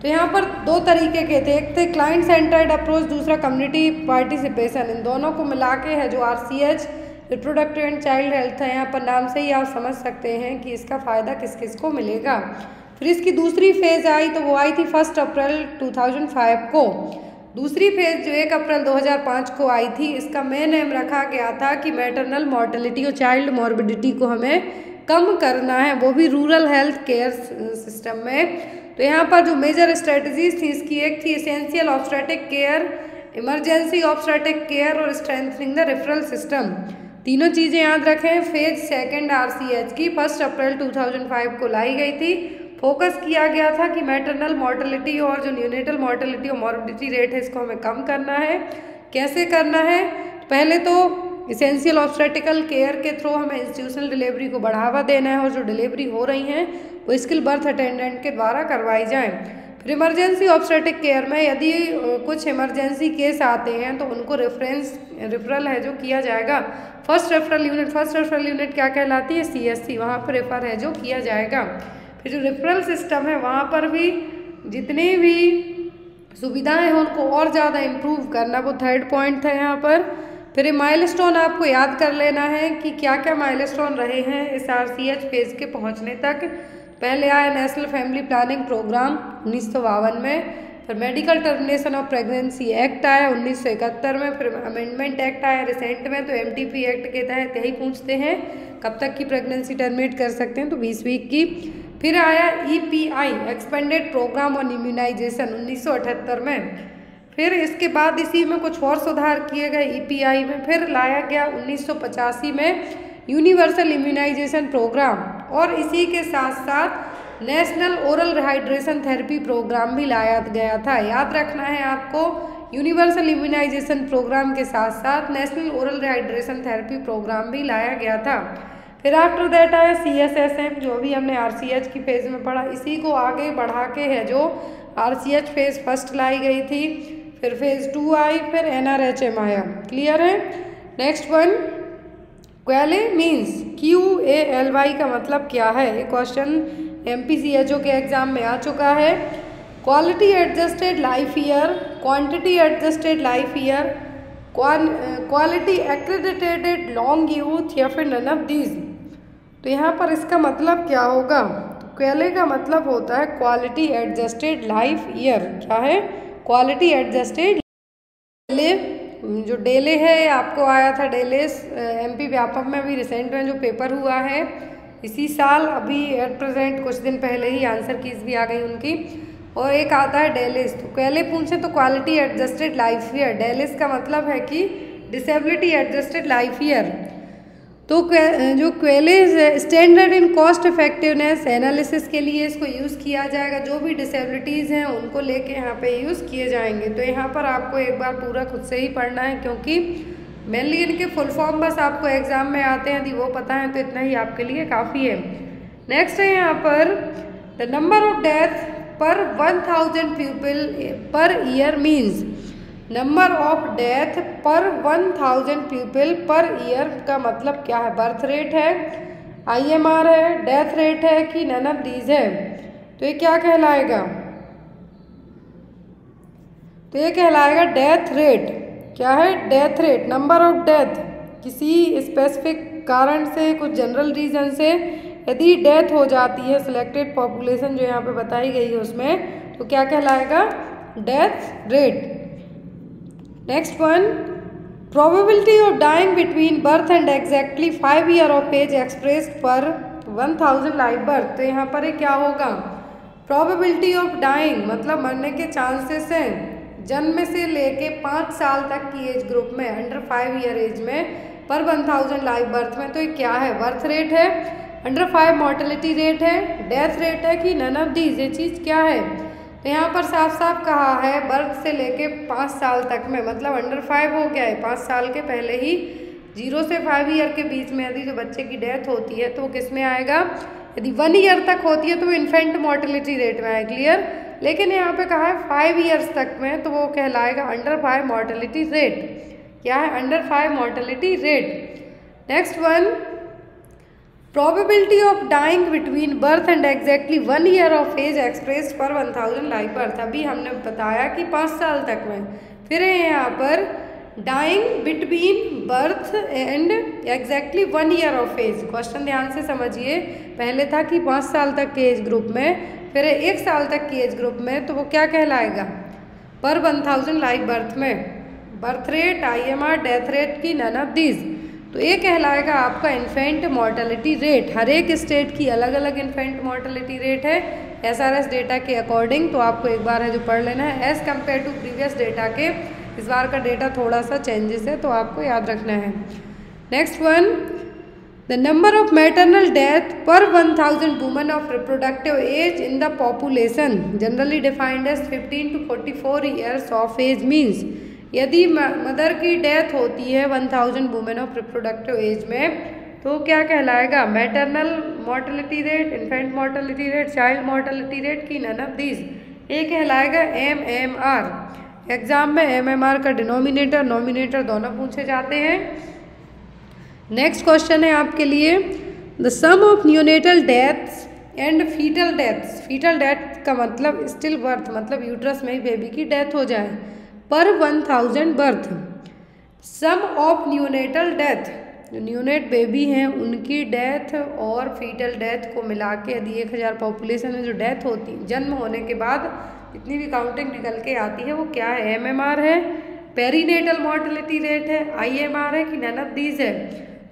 तो यहाँ पर दो तरीके के थे। एक थे क्लाइंट सेंटर्ड अप्रोच दूसरा कम्युनिटी पार्टिसिपेशन इन दोनों को मिला के है जो R C H reproductive and child health है। यहाँ पर नाम से ही आप समझ सकते हैं कि इसका फ़ायदा किस किस को मिलेगा। फिर इसकी दूसरी फ़ेज़ आई तो वो आई थी फ़र्स्ट अप्रैल 2005 को। दूसरी फ़ेज़ जो एक अप्रैल 2005 को आई थी, इसका मेन एम रखा गया था कि मैटरनल मॉर्टेलिटी और चाइल्ड मॉर्बिडिटी को हमें कम करना है। वो भी रूरल हेल्थ केयर सिस्टम में। तो यहाँ पर जो मेजर स्ट्रेटजीज थी, इसकी एक थी essential obstetric care emergency obstetric care और स्ट्रेंथनिंग द रेफरल सिस्टम तीनों चीज़ें याद रखें। फ़ेज़ सेकेंड आर की फ़र्स्ट अप्रैल 2005 को लाई गई थी। फोकस किया गया था कि मैटरनल मॉर्टलिटी और जो न्यूनेटल मॉर्टलिटी और मॉर्बिडिटी रेट है, इसको हमें कम करना है। कैसे करना है? पहले तो इसेंशियल ऑब्स्टेटिकल केयर के थ्रू हमें इंस्टीट्यूशनल डिलीवरी को बढ़ावा देना है और जो डिलीवरी हो रही हैं वो स्किल बर्थ अटेंडेंट के द्वारा करवाई जाएँ। फिर इमरजेंसी ऑब्स्टेटिक केयर में यदि कुछ इमरजेंसी केस आते हैं तो उनको रेफरेंस, रेफरल है जो किया जाएगा। First referral unit, first referral unit क्या कहलाती है? सी एस सी वहाँ पर रेफर है जो किया जाएगा। फिर जो रेफरल सिस्टम है, वहाँ पर भी जितनी भी सुविधाएँ हैं, उनको और ज़्यादा इम्प्रूव करना, वो थर्ड पॉइंट था यहाँ पर। फिर माइलस्टोन आपको याद कर लेना है कि क्या क्या माइलस्टोन रहे हैं S R C H phase के पहुँचने तक। पहले आया नेशनल फैमिली प्लानिंग प्रोग्राम उन्नीस में, फिर medical termination of pregnancy act आया उन्नीस सौ इकहत्तर में, फिर अमेंडमेंट एक्ट आया रिसेंट में तो एमटीपी एक्ट के तहत यही पूछते हैं, कब तक की प्रेगनेंसी टर्मिनेट कर सकते हैं तो बीस वीक की। फिर आया E P I expanded programme on immunisation उन्नीस सौ अठहत्तर में। फिर इसके बाद इसी में कुछ और सुधार किए गए ई पी आई में, फिर लाया गया उन्नीस सौ पचासी में यूनिवर्सल इम्यूनाइजेशन प्रोग्राम और इसी के साथ साथ national oral rehydration therapy programme भी लाया गया था। याद रखना है आपको, यूनिवर्सल इम्यूनाइजेशन प्रोग्राम के साथ साथ national oral rehydration therapy programme भी लाया गया था। फिर आफ्टर दैट आया सी एस एस एम जो भी हमने आर सी एच की फ़ेज़ में पढ़ा, इसी को आगे बढ़ा के है जो R C H phase first लाई गई थी। फिर फ़ेज़ टू आई, फिर एन आर एच एम आया। क्लियर है? Next one QALY means Q A L Y का मतलब क्या है? ये question M P C H O के एग्ज़ाम में आ चुका है। Quality adjusted life year quantity adjusted life year quality accredited long youth या फिर नन ऑफ़ दीज तो यहाँ पर इसका मतलब क्या होगा? क्वेले का मतलब होता है क्वालिटी एडजस्टेड लाइफ ईयर क्या है? क्वालिटी एडजस्टेड जो डेले है, आपको आया था डेले एमपी व्यापक में अभी रिसेंट में जो पेपर हुआ है, इसी साल अभी एट प्रेजेंट कुछ दिन पहले ही आंसर कीज भी आ गई उनकी, और एक आता है डेलिस। तो पहले पूछे तो quality adjusted life year DALYs का मतलब है कि डिसेबिलिटी एडजस्टेड लाइफ ईयर तो जो QALYs standard in cost effectiveness analysis के लिए इसको यूज़ किया जाएगा। जो भी डिसेबिलिटीज़ हैं, उनको लेके यहाँ पे यूज़ किए जाएँगे। तो यहाँ पर आपको एक बार पूरा खुद से ही पढ़ना है, क्योंकि मेनली इनके फुल फॉर्म बस आपको एग्ज़ाम में आते हैं यदि वो पता है तो इतना ही आपके लिए काफ़ी है। नेक्स्ट है यहाँ पर the number of death per one thousand people per year means number of death per one thousand people per year का मतलब क्या है? बर्थ रेट है आईएमआर है डेथ रेट है कि नन ऑफ़ दीज है? तो ये क्या कहलाएगा? तो ये कहलाएगा डेथ रेट क्या है? Death rate number of death किसी स्पेसिफिक कारण से, कुछ जनरल रीजन से यदि डेथ हो जाती है सिलेक्टेड पॉपुलेशन जो यहाँ पे बताई गई है उसमें तो क्या कहलाएगा? Death rate next one probability of dying between birth and exactly five year of age expressed per one thousand live birth तो यहाँ पर क्या होगा? प्रोबेबिलिटी ऑफ़ डाइंग मतलब मरने के चांसेस हैं। जन्म से लेके पाँच साल तक की एज ग्रुप में अंडर फाइव ईयर एज में per one thousand live birth में तो ये क्या है? बर्थ रेट है। अंडर फाइव मॉर्टेलिटी रेट है। डेथ रेट है कि नन ऑफ़ दीज ये चीज़ क्या है? तो यहाँ पर साफ़ साफ़ कहा है बर्थ से लेके पाँच साल तक में मतलब अंडर फाइव हो गया है। पाँच साल के पहले ही ज़ीरो से फाइव ईयर के बीच में यदि जो बच्चे की डेथ होती है तो वो किसमें आएगा? यदि वन ईयर तक होती है तो वो इन्फेंट मोर्टिलिटी रेट में आए क्लियर लेकिन यहाँ पे कहा है फाइव ईयर्स तक में तो वो कहलाएगा अंडर फाइव मोर्टिलिटी रेट क्या है under five mortality rate next one probability of dying between birth and exactly one year of age express per one thousand life birth अभी हमने बताया कि पाँच साल तक में। फिर है यहाँ पर dying between birth and exactly one year of age question ध्यान से समझिए। पहले था कि पाँच साल तक के एज ग्रुप में, फिर एक साल तक की एज ग्रुप में तो वो क्या कहलाएगा? Per one thousand life birth में। Birth rate I M R death rate की नन ऑफ़ दीज तो ये कहलाएगा आपका इन्फेंट मोर्टेलिटी रेट हर एक स्टेट की अलग अलग इन्फेंट मोर्टेलिटी रेट है। एस आर एस डेटा के अकॉर्डिंग तो आपको एक बार है जो पढ़ लेना है। As compare to previous data के, इस बार का डेटा थोड़ा सा चेंजेस है तो आपको याद रखना है। Next one the number of maternal death per one thousand women of reproductive age in the population generally defined as fifteen to forty four years of age means यदि मदर की डेथ होती है one thousand women of reproductive age में तो क्या कहलाएगा? Maternal mortality rate, infant mortality rate, child mortality rate, की none of these ये कहलाएगा एम एम आर एग्ज़ाम में एम एम आर का डिनोमिनेटर नोमिनेटर दोनों पूछे जाते हैं। नेक्स्ट क्वेश्चन है आपके लिए। The sum of neonatal deaths and fetal deaths fetal death का मतलब स्टिल बर्थ मतलब यूट्रस में ही बेबी की डेथ हो जाए। Per one thousand birth sum of neonatal death जो न्यूनेट बेबी हैं, उनकी डेथ और फीटल डेथ को मिला के यदि एक हज़ार पॉपुलेशन में जो डेथ होती, जन्म होने के बाद जितनी भी काउंटिंग निकल के आती है, वो क्या है? एम एम आर है पेरीनेटल मॉर्टिलिटी रेट है आई एम आर है कि नन ऑफ़ दीज है?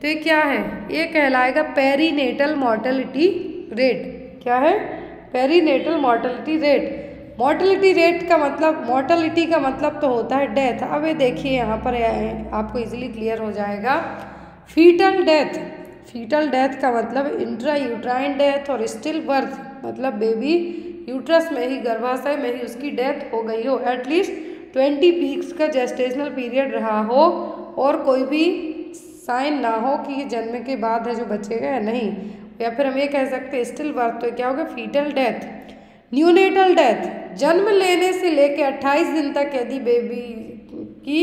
तो ये क्या है? ये कहलाएगा पेरीनेटल मॉर्टेलिटी रेट क्या है? Perinatal mortality rate mortality rate का मतलब मोर्टलिटी का मतलब तो होता है डेथ अब ये देखिए, यहाँ पर आपको इजीली क्लियर हो जाएगा. फीटल डेथ फीटल डेथ का मतलब इंट्रा यूट्राइन डेथ और स्टिल बर्थ मतलब बेबी यूट्रस में ही, गर्भाशय में ही उसकी डेथ हो गई हो. एटलीस्ट ट्वेंटी वीक्स का जेस्टेशनल पीरियड रहा हो और कोई भी साइन ना हो कि ये जन्म के बाद है जो बचेगा या नहीं. या फिर हम ये कह सकते हैं स्टिल बर्थ तो क्या होगा फीटल डेथ न्यूनेटल डेथ जन्म लेने से लेकर 28 दिन तक यदि बेबी की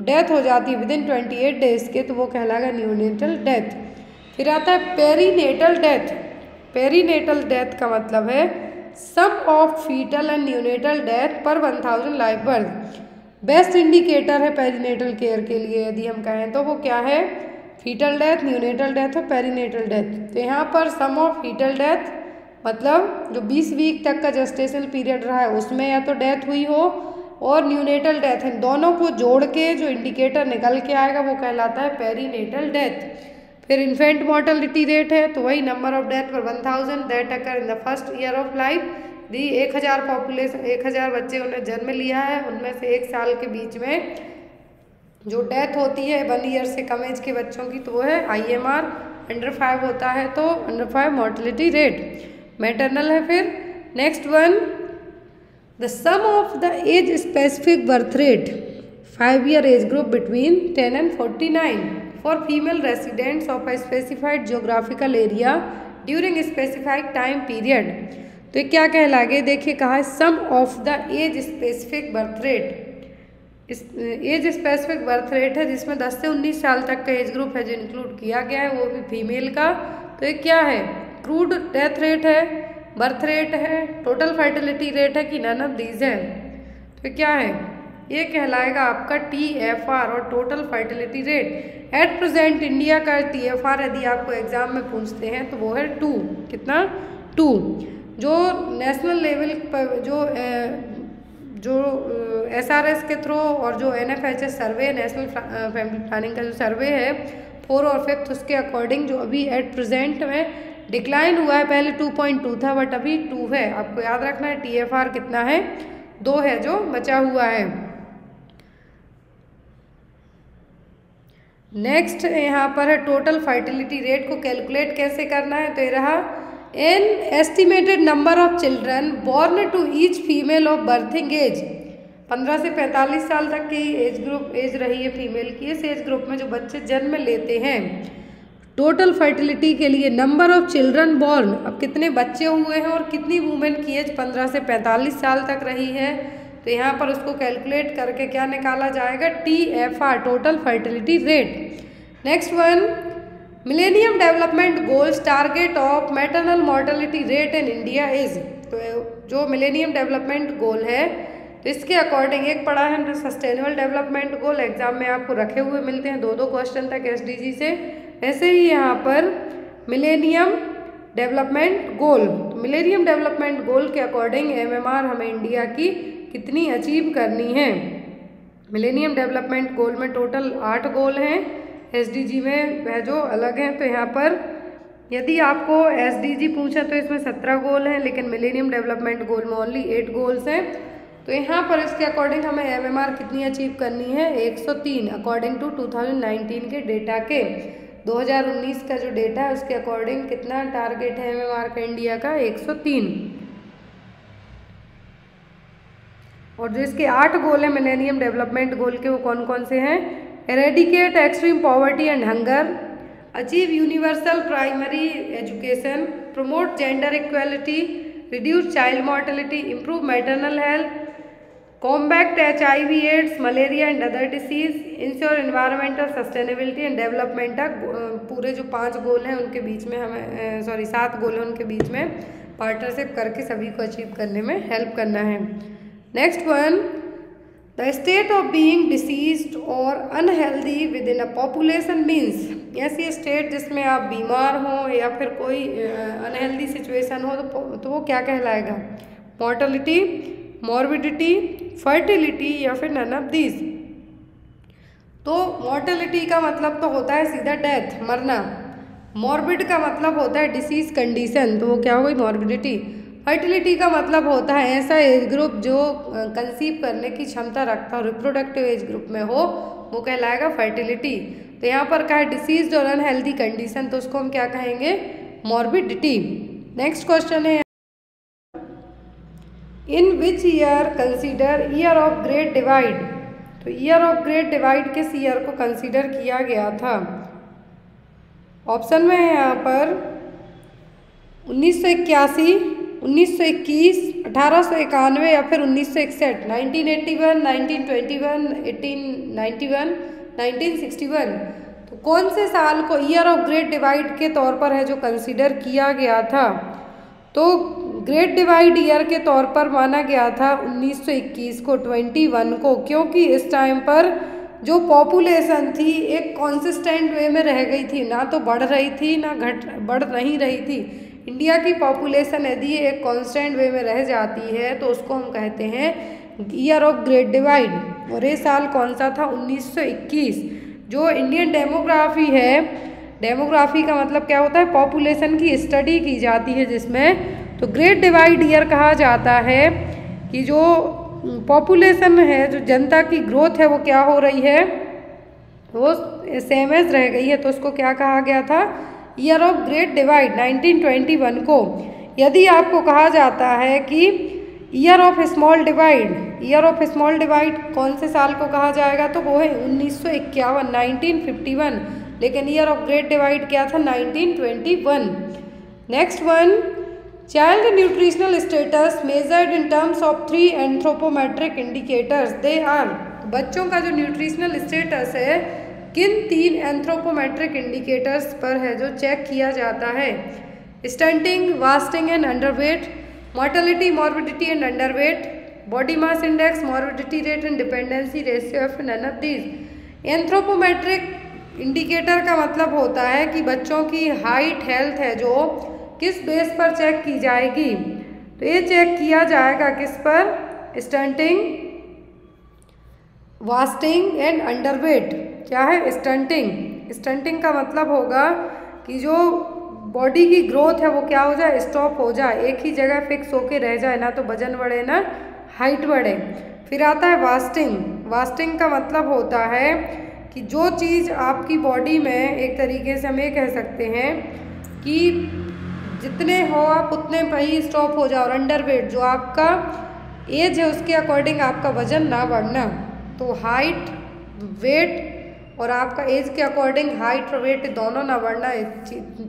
डेथ हो जाती है within twenty eight days के तो वो कहलाएगा न्यूनेटल डेथ फिर आता है पेरीनेटल डेथ पेरीनेटल डेथ का मतलब है sum of fetal and neonatal death per one thousand life birth best indicator है पेरीनेटल केयर के लिए यदि हम कहें तो वो क्या है? फीटल डेथ न्यूनेटल डेथ और पेरीनेटल डेथ तो यहाँ पर सम ऑफ़ फीटल डेथ मतलब जो 20 वीक तक का जेस्टेशन पीरियड रहा है, उसमें या तो डेथ हुई हो और न्यूनेटल डेथ इन दोनों को जोड़ के जो इंडिकेटर निकल के आएगा, वो कहलाता है पेरीनेटल डेथ फिर इन्फेंट मोर्टलिटी रेट है तो वही number of death per one thousand that occur in the first year of life दी एक हज़ार पॉपुलेशन एक हज़ार बच्चे उन्हें जन्म लिया है, उनमें से एक साल के बीच में जो डेथ होती है वन ईयर से कम एज के बच्चों की तो वो है I M R under five होता है तो under five mortality rate maternal है फिर? Next one the sum of the age specific birth rate five year age group between ten and forty nine for female residents of a specified geographical area during specified time period तो क्या कहला गया देखिए, कहा है sum of the age specific birth rate age specific birth rate है जिसमें 10 से 19 साल तक का एज ग्रुप है जो इंक्लूड किया गया है, वो भी फीमेल का। तो ये क्या है? क्रूड डेथ रेट है, बर्थ रेट है, टोटल फर्टिलिटी रेट है कि नन ऑफ़ दीज है? तो क्या है? ये कहलाएगा आपका टी एफ़ आर और total fertility rate. At present India का टी एफ़ आर यदि आपको एग्ज़ाम में पूछते हैं तो वो है टू। कितना? टू। जो नेशनल लेवल पर जो जो एस आर एस के थ्रू और जो N F H S survey national family planning का जो सर्वे है फोर और फिफ्थ उसके अकॉर्डिंग जो अभी एट प्रेजेंट में डिक्लाइन हुआ है पहले 2.2 था बट अभी 2 है। आपको याद रखना है टीएफआर कितना है? दो है जो बचा हुआ है। नेक्स्ट यहाँ पर है टोटल फर्टिलिटी रेट को कैलकुलेट कैसे करना है? तो ये रहा an estimated number of children born to each female of birthing age पंद्रह से पैंतालीस साल तक की एज ग्रुप एज रही है फीमेल की। इस एज ग्रुप में जो बच्चे जन्म लेते हैं टोटल फर्टिलिटी के लिए नंबर ऑफ़ चिल्ड्रन बॉर्न अब कितने बच्चे हुए हैं और कितनी वुमेन की एज पंद्रह से पैंतालीस साल तक रही है? तो यहाँ पर उसको कैलकुलेट करके क्या निकाला जाएगा? T F R total fertility rate next one millennium development goals target of maternal mortality rate in India is तो जो मिलेनियम डेवलपमेंट गोल है तो इसके अकॉर्डिंग एक पढ़ा है हमने सस्टेनेबल डेवलपमेंट गोल एग्ज़ाम में आपको रखे हुए मिलते हैं दो दो क्वेश्चन तक एसडीजी से. ऐसे ही यहाँ पर millennium development goal millennium development goal के अकॉर्डिंग एमएमआर हमें इंडिया की कितनी अचीव करनी है? मिलेनियम डेवलपमेंट गोल में टोटल आठ गोल हैं। एसडीजी में वह जो अलग हैं तो यहाँ पर यदि आपको एसडीजी पूछा तो इसमें सत्रह गोल हैं, लेकिन मिलेनियम डेवलपमेंट गोल में ओनली एट गोल्स हैं। तो यहाँ पर इसके अकॉर्डिंग हमें एमएमआर कितनी अचीव करनी है? 103 अकॉर्डिंग टू 2019 के डेटा के। 2019 का जो डेटा है, उसके अकॉर्डिंग कितना टारगेट है एमएमआर का इंडिया का? 103 और जो इसके आठ गोल हैं मिलेनियम डेवलपमेंट गोल के, वो कौन कौन से हैं? Eradicate extreme poverty and hunger achieve universal primary education promote gender equality reduce child mortality improve maternal health combat H I V AIDS malaria and other disease ensure environmental sustainability and development का पूरे जो पाँच गोल हैं उनके बीच में हमें sorry सात गोल हैं उनके बीच में पार्टनरशिप करके सभी को अचीव करने में हेल्प करना है। Next one the state of being diseased और unhealthy within a population means ऐसी स्टेट जिसमें आप बीमार हो या फिर कोई अनहेल्दी सिचुएशन हो तो, तो वो क्या कहलाएगा? मोर्टलिटी मॉर्बिडिटी फर्टिलिटी या फिर नन ऑफ़ दीज तो मॉर्टेलिटी का मतलब तो होता है सीधा डेथ मरना. मॉर्बिड का मतलब होता है डिसीज कंडीशन तो वो क्या हो गई? मॉर्बिडिटी फर्टिलिटी का मतलब होता है ऐसा एज ग्रुप जो कंसीव करने की क्षमता रखता हो रिप्रोडक्टिव एज ग्रुप में हो, वो कहलाएगा फर्टिलिटी तो यहाँ पर कहा डिसीज और अनहेल्दी कंडीशन तो उसको हम क्या कहेंगे? मॉर्बिडिटी नेक्स्ट क्वेश्चन है। In which year consider year of great divide तो ईयर ऑफ़ ग्रेट डिवाइड किस ईयर को कंसिडर किया गया था? ऑप्शन में है यहाँ पर उन्नीस सौ इक्यासी, उन्नीस सौ इक्कीस, अठारह सौ इक्यानवे या फिर उन्नीस सौ इकसठ, nineteen eighty one, nineteen twenty one, eighteen ninety one, nineteen sixty one. तो कौन से साल को ईयर ऑफ़ ग्रेट डिवाइड के तौर पर है जो कंसिडर किया गया था? तो ग्रेट डिवाइड ईयर के तौर पर माना गया था 1921 को 21 को, क्योंकि इस टाइम पर जो पॉपुलेशन थी, एक कॉन्सिस्टेंट वे में रह गई थी। ना तो बढ़ रही थी, ना घट, बढ़ नहीं रही थी। इंडिया की पॉपुलेशन यदि एक कांस्टेंट वे में रह जाती है तो उसको हम कहते हैं ईयर ऑफ़ ग्रेट डिवाइड और ये साल कौन सा था? 1921 जो इंडियन डेमोग्राफी है डेमोग्राफी का मतलब क्या होता है? पॉपुलेशन की स्टडी की जाती है, जिसमें तो ग्रेट डिवाइड ईयर कहा जाता है कि जो पॉपुलेशन है, जो जनता की ग्रोथ है, वो क्या हो रही है? वो सेम एज रह गई है। तो उसको क्या कहा गया था? ईयर ऑफ़ ग्रेट डिवाइड 1921 को। यदि आपको कहा जाता है कि year of small divide year of small divide कौन से साल को कहा जाएगा? तो वो है उन्नीस सौ इक्यावन नाइनटीन फिफ्टी वन लेकिन ईयर ऑफ़ ग्रेट डिवाइड क्या था? Nineteen twenty one next one child nutritional status measured in terms of three anthropometric indicators they are बच्चों का जो न्यूट्रिशनल स्टेटस है, किन तीन एंथ्रोपोमेट्रिक इंडिकेटर्स पर है जो चेक किया जाता है? Stunting wasting and underweight mortality morbidity and underweight body mass index morbidity rate and dependency ratio of none of these anthropometric indicator का मतलब होता है कि बच्चों की हाइट हेल्थ है जो किस बेस पर चेक की जाएगी? तो ये चेक किया जाएगा किस पर? Stunting, wasting and underweight. क्या है? स्टंटिंग। स्टंटिंग का मतलब होगा कि जो बॉडी की ग्रोथ है वो क्या हो जाए? स्टॉप हो जाए। एक ही जगह फिक्स होके रह जाए, ना तो वज़न बढ़े, ना हाइट बढ़े। फिर आता है वास्टिंग। वास्टिंग का मतलब होता है कि जो चीज़ आपकी बॉडी में एक तरीके से हम ये कह सकते हैं कि जितने हो आप उतने पर ही स्टॉप हो जाओ अंडर वेट जो आपका एज है, उसके अकॉर्डिंग आपका वज़न ना बढ़ना। तो हाइट वेट और आपका एज के अकॉर्डिंग हाइट और वेट दोनों ना बढ़ना।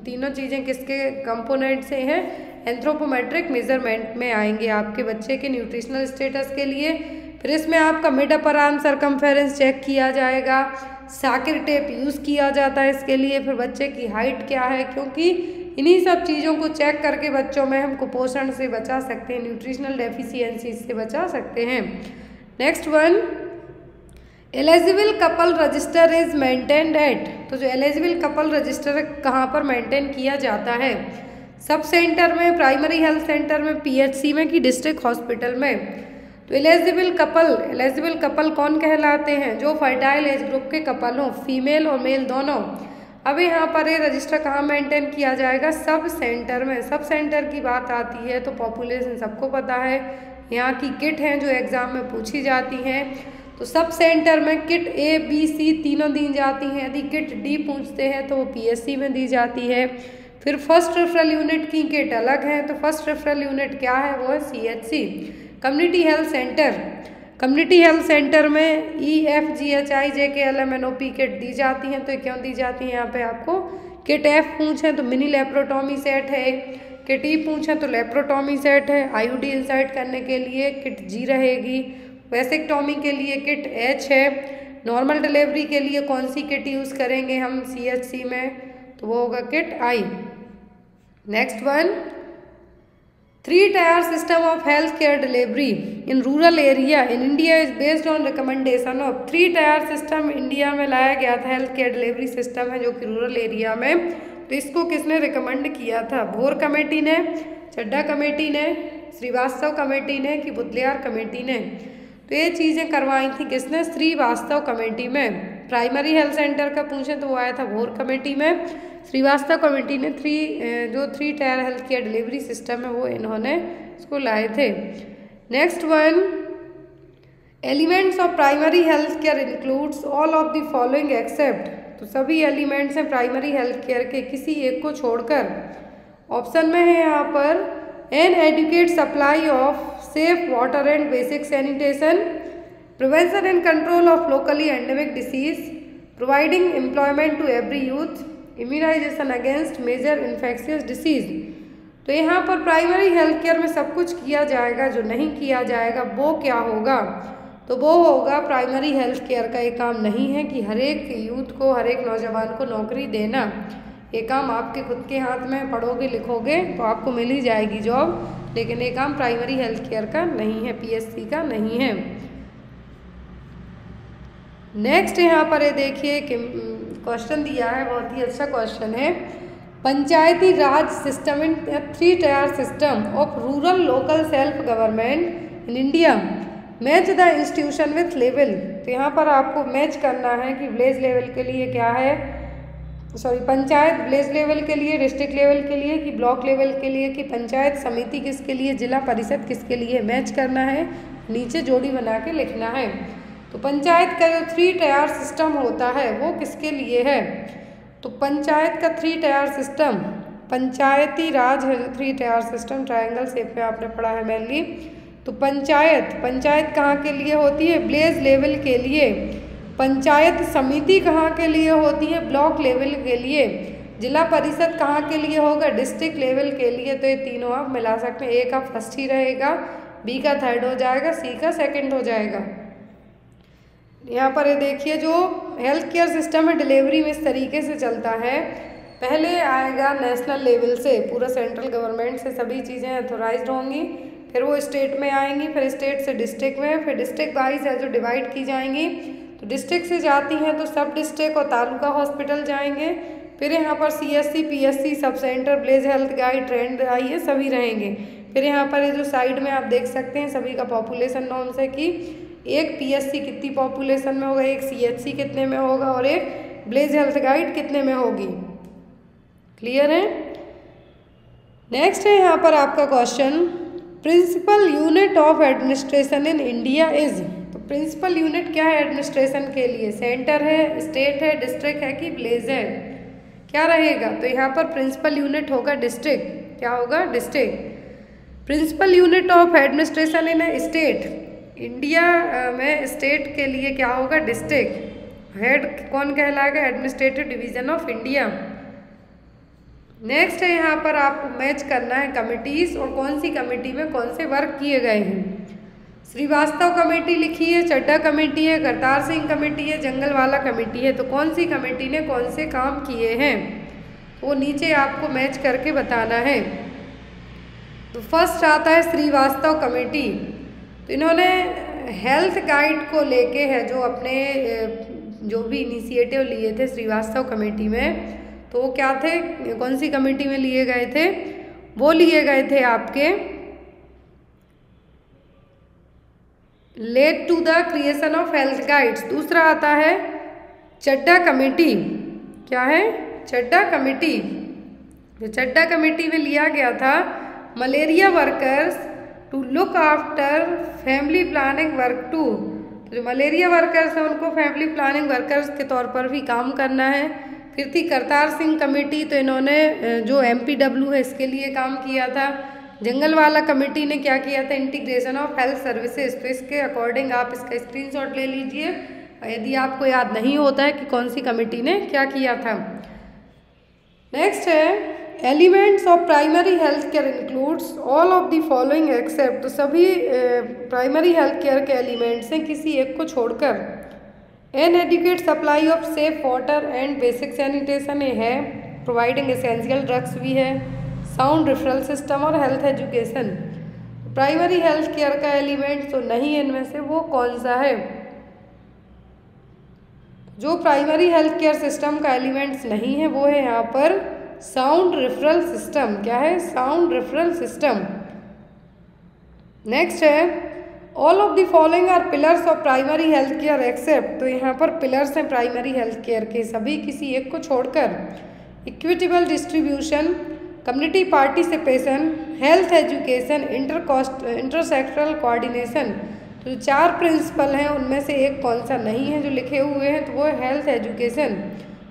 तीनों चीज़ें किसके कंपोनेंट से हैं? एंथ्रोपोमेट्रिक मेज़रमेंट में आएँगे आपके बच्चे के न्यूट्रिशनल स्टेटस के लिए। फिर इसमें आपका mid upper arm circumference check किया जाएगा। साकिर टेप यूज़ किया जाता है इसके लिए। फिर बच्चे की हाइट क्या है? क्योंकि इन्हीं सब चीज़ों को चेक करके बच्चों में हम कुपोषण से बचा सकते हैं न्यूट्रिशनल डेफिशिएंसी से बचा सकते हैं। Next one eligible couple register is maintained at तो जो एलिजिबल कपल रजिस्टर कहाँ पर मेंटेन किया जाता है? सब सेंटर में प्राइमरी हेल्थ सेंटर में पीएचसी में कि डिस्ट्रिक्ट हॉस्पिटल में। तो एलिजिबल कपल एलिजिबल कपल कौन कहलाते हैं? जो फर्टाइल एज ग्रुप के कपल हों फीमेल और मेल दोनों। अब यहाँ पर ये रजिस्टर कहाँ मेंटेन किया जाएगा? सब सेंटर में। सब सेंटर की बात आती है तो पॉपुलेशन सबको पता है। यहाँ की किट हैं जो एग्ज़ाम में पूछी जाती हैं। तो सब सेंटर में किट ए बी सी तीनों दी जाती हैं। यदि किट डी पूछते हैं तो वो पीएससी में दी जाती है। फिर फ़र्स्ट रेफरल यूनिट की किट अलग है। तो फ़र्स्ट रेफरल यूनिट क्या है? वो है C H C community health centre community health centre में E F G H I J K L M N O P kit दी जाती हैं तो क्यों दी जाती हैं? यहाँ पे आपको किट एफ़ पूछें तो मिनी लेप्रोटोमी सेट है किट ई पूछें तो लेप्रोटोमी सेट है। आई यू डी इंसर्ट करने के लिए किट जी रहेगी। वेसिकटोमी के लिए किट एच है। नॉर्मल डिलीवरी के लिए कौन सी किट यूज़ करेंगे हम सी एच सी में? तो वो होगा kit I next one Three tier system of healthcare delivery in rural area in India is based on recommendation of three tier system India में लाया गया था हेल्थ केयर डिलीवरी सिस्टम है जो कि रूरल एरिया में। तो इसको किसने रिकमेंड किया था? भोर कमेटी ने चड्डा कमेटी ने श्रीवास्तव कमेटी ने कि बुतलियार कमेटी ने। तो ये चीज़ें करवाई थी किसने? श्रीवास्तव कमेटी में। प्राइमरी हेल्थ सेंटर का पूछें तो वो आया था भोर कमेटी में। श्रीवास्तव कमेटी ने थ्री जो three tier health care delivery system है, वो इन्होंने इसको लाए थे। Next one elements of primary health care includes all of the following except तो सभी एलिमेंट्स हैं प्राइमरी हेल्थ केयर के, किसी एक को छोड़कर। ऑप्शन में है यहाँ पर an adequate supply of safe water and basic sanitation prevention and control of locally endemic disease providing employment to every youth immunisation against major infectious disease तो यहाँ पर प्राइमरी हेल्थ केयर में सब कुछ किया जाएगा, जो नहीं किया जाएगा, वो क्या होगा? तो वो होगा प्राइमरी हेल्थ केयर का ये काम नहीं है कि हर एक यूथ को, हर एक नौजवान को नौकरी देना। ये काम आपके खुद के हाथ में पढ़ोगे, लिखोगे तो आपको मिल ही जाएगी जॉब लेकिन ये काम प्राइमरी हेल्थ केयर का नहीं है पीएससी का नहीं है। नेक्स्ट यहाँ पर ये देखिए कि क्वेश्चन दिया है, बहुत ही अच्छा क्वेश्चन है। Panchayati Raj system in three tier system of rural local self government in India match the institution with level तो यहाँ पर आपको मैच करना है कि विलेज लेवल के लिए क्या है। सॉरी पंचायत विलेज लेवल के लिए डिस्ट्रिक्ट लेवल के लिए, कि ब्लॉक लेवल के लिए, कि पंचायत समिति किसके लिए, जिला परिषद किसके लिए मैच करना है। नीचे जोड़ी बना के लिखना है। तो पंचायत का जो थ्री टायर सिस्टम होता है, वो किसके लिए है? तो पंचायत का three tier system Panchayati Raj है जो three tier system triangle shape में आपने पढ़ा है मेनली। तो पंचायत पंचायत कहाँ के लिए होती है? ब्लेज लेवल के लिए। पंचायत समिति कहाँ के लिए होती है? ब्लॉक लेवल के लिए। जिला परिषद कहाँ के लिए होगा? डिस्ट्रिक्ट लेवल के लिए। तो ये तीनों आप मिला सकते हैं। ए का फ़र्स्ट ही रहेगा बी का थर्ड हो जाएगा सी का सेकंड हो जाएगा। यहाँ पर देखिए जो हेल्थ केयर सिस्टम है डिलीवरी में इस तरीके से चलता है, पहले आएगा नेशनल लेवल से, पूरा सेंट्रल गवर्नमेंट से सभी चीज़ें अथोराइज होंगी, फिर वो स्टेट में आएँगी, फिर स्टेट से डिस्ट्रिक्ट में, फिर डिस्ट्रिक्ट वाइज है जो डिवाइड की जाएँगी तो डिस्ट्रिक्ट से जाती हैं तो सब डिस्ट्रिक्ट और तालुका हॉस्पिटल जाएँगे, फिर यहाँ पर C S C P S C sub centre Blaze health guide trained आई है, सभी रहेंगे। फिर यहाँ पर ये जो साइड में आप देख सकते हैं, सभी का पॉपुलेशन नॉर्म्स है कि एक पीएससी कितनी पॉपुलेशन में होगा, एक सीएचसी कितने में होगा और एक ब्लेज हेल्थ गाइड कितने में होगी? क्लियर है? नेक्स्ट है यहाँ पर आपका question principal unit of administration in India is तो प्रिंसिपल यूनिट क्या है एडमिनिस्ट्रेशन के लिए? सेंटर है स्टेट है डिस्ट्रिक्ट है कि ब्लेज है? क्या रहेगा? तो यहाँ पर प्रिंसिपल यूनिट होगा डिस्ट्रिक्ट क्या होगा? District principal unit of administration in state India में स्टेट के लिए क्या होगा? डिस्ट्रिक्ट। हेड कौन कहलाएगा? Administrative division of India. Next है यहाँ पर आपको मैच करना है कमिटीज़, और कौन सी कमेटी में कौन से वर्क किए गए हैं? श्रीवास्तव कमेटी लिखी है चड्डा कमेटी है, करतार सिंह कमेटी है जंगल वाला कमेटी है। तो कौन सी कमेटी ने कौन से काम किए हैं? वो नीचे आपको मैच करके बताना है। तो फ़र्स्ट आता है श्रीवास्तव कमेटी। तो इन्होंने हेल्थ गाइड को लेके है, जो अपने जो भी इनिशिएटिव लिए थे श्रीवास्तव कमेटी में तो वो क्या थे? कौन सी कमेटी में लिए गए थे? वो लिए गए थे आपके led to the creation of health guides दूसरा आता है चड्डा कमेटी क्या है? चड्डा कमेटी जो चड्डा कमेटी में लिया गया था malaria workers to look after family planning work to जो मलेरिया वर्कर्स हैं, उनको फैमिली प्लानिंग वर्कर्स के तौर पर भी काम करना है। फिर थी करतार सिंह कमेटी तो इन्होंने जो एमपीडब्ल्यू है, इसके लिए काम किया था। जंगल वाला कमेटी ने क्या किया था? इंटीग्रेशन ऑफ़ हेल्थ सर्विसेज़ तो इसके अकॉर्डिंग आप इसका स्क्रीनशॉट ले लीजिए। यदि आपको याद नहीं होता है कि कौन सी कमेटी ने क्या किया था। नेक्स्ट है elements of primary health care includes all of the following except सभी प्राइमरी हेल्थ केयर के एलिमेंट्स हैं, किसी एक को छोड़कर। An adequate supply of safe water and basic sanitation है प्रोवाइडिंग एसेंशियल ड्रग्स भी है साउंड रेफरल सिस्टम और health education primary health care का एलिमेंट तो नहीं है इनमें से, वो कौन सा है? जो प्राइमरी हेल्थ केयर सिस्टम का एलिमेंट्स नहीं है, वो है यहाँ पर साउंड रेफरल सिस्टम, क्या है? Sound referral system. नेक्स्ट है all of the following are pillars of primary health care except तो यहाँ पर पिलर्स हैं प्राइमरी हेल्थ केयर के, सभी किसी एक को छोड़कर। Equitable distribution community participation health education inter cost intersectoral coordination तो जो चार प्रिंसिपल हैं, उनमें से एक कौन सा नहीं है जो लिखे हुए हैं तो वो हेल्थ एजुकेशन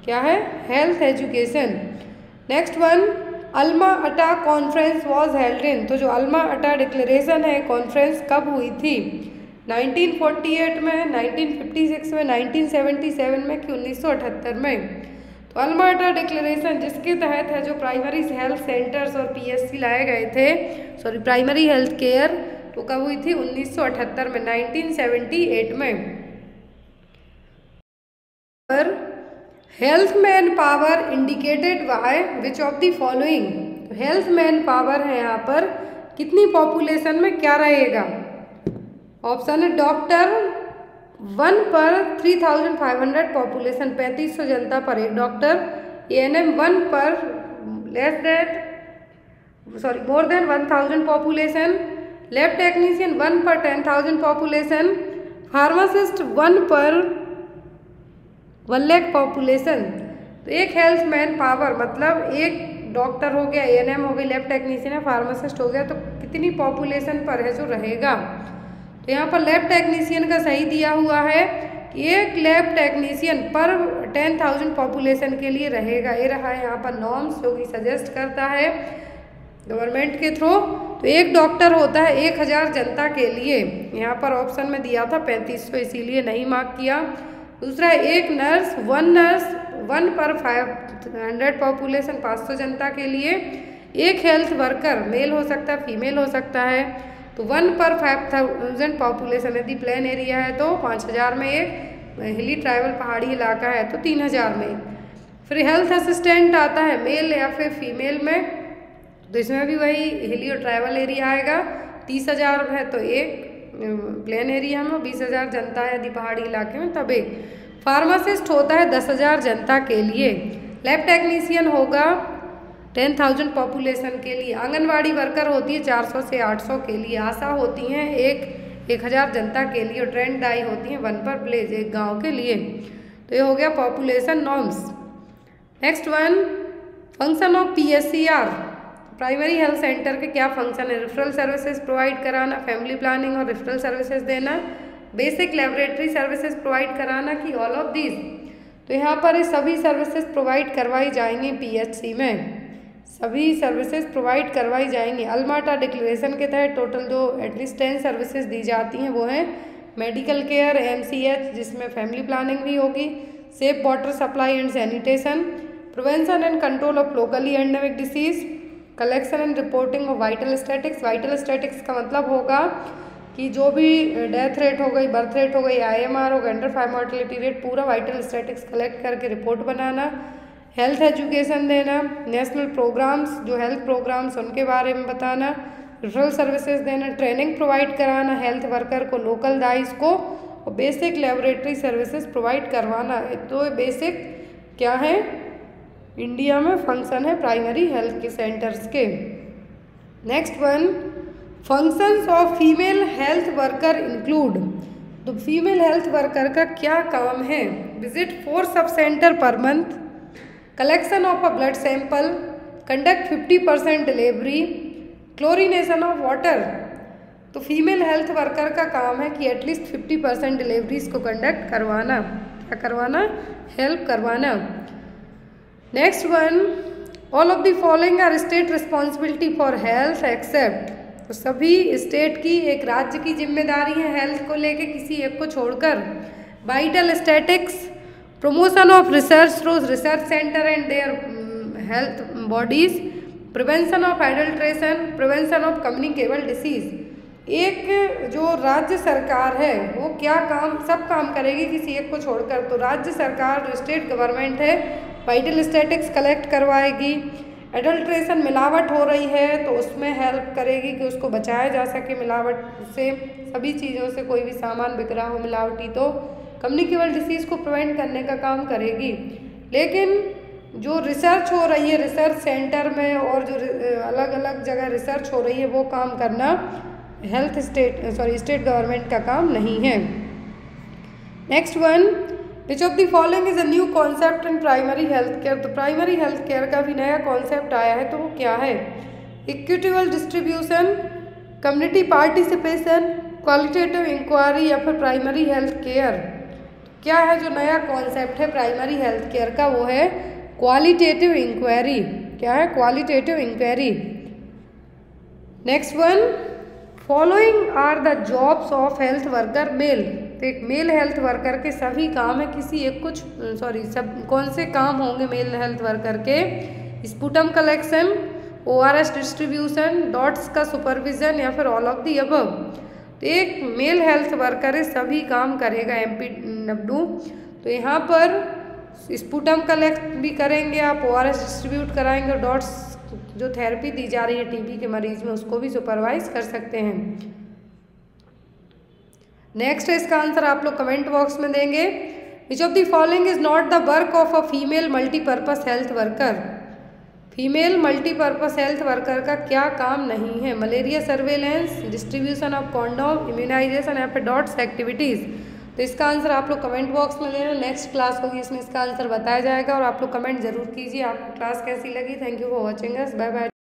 क्या है? Health education next one Alma Ata conference was held in तो जो अल्मा अटा डिक्लेरेशन है कॉन्फ्रेंस कब हुई थी? 1948 में 1956 में 1977 में कि 1978 में? तो अल्मा अटा डिक्लेरेशन जिसके तहत है, जो प्राइमरी हेल्थ सेंटर्स और पीएससी लाए गए थे सॉरी प्राइमरी हेल्थ केयर तो कब हुई थी? 1978 में 1978 में। पर health manpower indicated by which of the following health manpower है यहाँ पर। कितनी पॉपुलेशन में क्या रहेगा? ऑप्शन है doctor one per three thousand five hundred population पैंतीस सौ जनता पर एक doctor A N M one per less that sorry more than one thousand population lab technician one per ten thousand population pharmacist one per one lakh population तो एक health man power मतलब एक doctor हो गया ANM हो गई lab technician है pharmacist हो गया तो कितनी पॉपुलेशन पर है जो रहेगा? तो यहाँ पर लैब टेक्नीशियन का सही दिया हुआ है कि एक lab technician per ten thousand population के लिए रहेगा। ये रहा है यहाँ पर नॉर्म्स जो कि सजेस्ट करता है गवर्नमेंट के थ्रू तो एक डॉक्टर होता है एक हज़ार जनता के लिए। यहाँ पर ऑप्शन में दिया था पैंतीस सौ, इसीलिए नहीं मार्क किया। दूसरा, एक nurse, one nurse, one per five, hundred population पाँच सौ जनता के लिए। एक हेल्थ वर्कर, मेल हो सकता है, फीमेल हो सकता है। तो one per five thousand population यदि प्लेन एरिया है तो पाँच हज़ार में एक हिली ट्राइबल पहाड़ी इलाका है तो तीन हज़ार में। फिर हेल्थ असिस्टेंट आता है, मेल या फिर फीमेल में। तो इसमें भी वही हिली और ट्राइबल एरिया आएगा, तीस हज़ार है तो एक। प्लेन एरिया में बीस हज़ार जनता है यदि पहाड़ी इलाके में एक फार्मासिस्ट होता है दस हज़ार जनता के लिए। लैब टेक्नीशियन होगा टेन थाउज़ेंड पॉपुलेशन के लिए। आंगनवाड़ी वर्कर होती है चार सौ से आठ सौ के लिए। आशा होती हैं एक एक हज़ार जनता के लिए। और ट्रेंड डाई होती हैं वन पर प्लेज एक गाँव के लिए। तो ये हो गया population norms next one function of P S C are primary health centre के क्या फ़ंक्शन है? रेफरल सर्विसेज़ प्रोवाइड कराना फैमिली प्लानिंग और रेफरल सर्विसेज़ देना बेसिक लेबोरेटरी सर्विसेज़ प्रोवाइड कराना कि ऑल ऑफ़ दीज तो यहाँ पर सभी सर्विसेज़ प्रोवाइड करवाई जाएँगी पीएचसी में। सभी सर्विसेज़ प्रोवाइड करवाई जाएँगी। अलमाटा डिक्लेरेशन के तहत टोटल जो एटलीस्ट टेन सर्विसेज़ दी जाती हैं, वो हैं मेडिकल केयर एम जिसमें फैमिली प्लानिंग भी होगी safe water supply and sanitation prevention and control of locally endemic disease collection and reporting of vital statics vital statics का मतलब होगा कि जो भी डेथ रेट हो गई, बर्थ रेट हो गई, आई एम आर हो गई, अंडर फाइव मॉर्टिलिटी रेट, पूरा वाइटल स्टैटिक्स कलेक्ट करके रिपोर्ट बनाना, हेल्थ एजुकेशन देना, नेशनल प्रोग्राम्स, जो हेल्थ प्रोग्राम्स, उनके बारे में बताना, रेफरल सर्विसेज़ देना, ट्रेनिंग प्रोवाइड कराना, हेल्थ वर्कर को, लोकल दाइज को, और बेसिक लेबोरेटरी सर्विसेज़ प्रोवाइड करवाना। तो बेसिक क्या है? इंडिया में फ़ंक्शन है प्राइमरी हेल्थ के सेंटर्स के। Next one, functions of female health worker include. तो फीमेल हेल्थ वर्कर का क्या काम है? Visit four sub centre per month, collection of a blood sample, conduct fifty percent delivery, chlorination of water. तो female health worker का काम है कि एटलीस्ट 50 परसेंट डिलीवरीज को कंडक्ट करवाना। क्या करवाना? हेल्प करवाना। Next one all of the following are state responsibility for health except तो सभी स्टेट की एक राज्य की ज़िम्मेदारी है हेल्थ को लेके किसी एक को छोड़कर। Vital statics promotion of research through research center and their health bodies prevention of adulteration prevention of communicable disease एक जो राज्य सरकार है, वो क्या काम, सब काम करेगी किसी एक को छोड़कर? तो राज्य सरकार जो स्टेट गवर्नमेंट है वाइटल स्टेटिक्स कलेक्ट करवाएगी। एडल्ट्रेशन मिलावट हो रही है तो उसमें हेल्प करेगी कि उसको बचाया जा सके मिलावट से। सभी चीज़ों से कोई भी सामान बिक रहा हो मिलावटी तो कम्युनिकेबल डिसीज़ को प्रिवेंट करने का काम करेगी। लेकिन जो रिसर्च हो रही है रिसर्च सेंटर में और जो अलग अलग जगह रिसर्च हो रही है, वो काम करना health state sorry state government का काम नहीं है। Next one which of the following is a new concept in primary health care तो प्राइमरी हेल्थ केयर का भी नया कॉन्सेप्ट आया है तो वो क्या है? Equitable distribution community participation qualitative inquiry या फिर प्राइमरी हेल्थ केयर क्या है जो नया कॉन्सेप्ट है प्राइमरी हेल्थ केयर का? वो है क्वालिटेटिव इंक्वायरी क्या है? Qualitative inquiry next one following are the jobs of health worker male तो एक मेल हेल्थ वर्कर के सभी काम है, किसी एक कुछ सॉरी सब कौन से काम होंगे मेल हेल्थ वर्कर के? Sputum collection O R S distribution, DOTS का सुपरविजन, या फिर ऑल ऑफ़ दी अबव तो एक मेल हेल्थ वर्कर है, सभी काम करेगा एम पी डब्ल्यू तो यहाँ पर स्पुटम कलेक्ट भी करेंगे आप ओ आर एस डिस्ट्रीब्यूट कराएँगे डॉट्स जो थेरेपी दी जा रही है टीबी के मरीज़ में, उसको भी सुपरवाइज कर सकते हैं। नेक्स्ट है, इसका आंसर आप लोग कमेंट बॉक्स में देंगे। Which of the following is not the work of a female multipurpose health worker female multipurpose health worker का क्या काम नहीं है? Malaria surveillance distribution of condom immunisation फिर डॉट्स एक्टिविटीज़ तो इसका आंसर आप लोग कमेंट बॉक्स में लेना नेक्स्ट क्लास होगी, इसमें इसका आंसर बताया जाएगा और आप लोग कमेंट ज़रूर कीजिए। आपको क्लास कैसी लगी? Thank you for watching us bye bye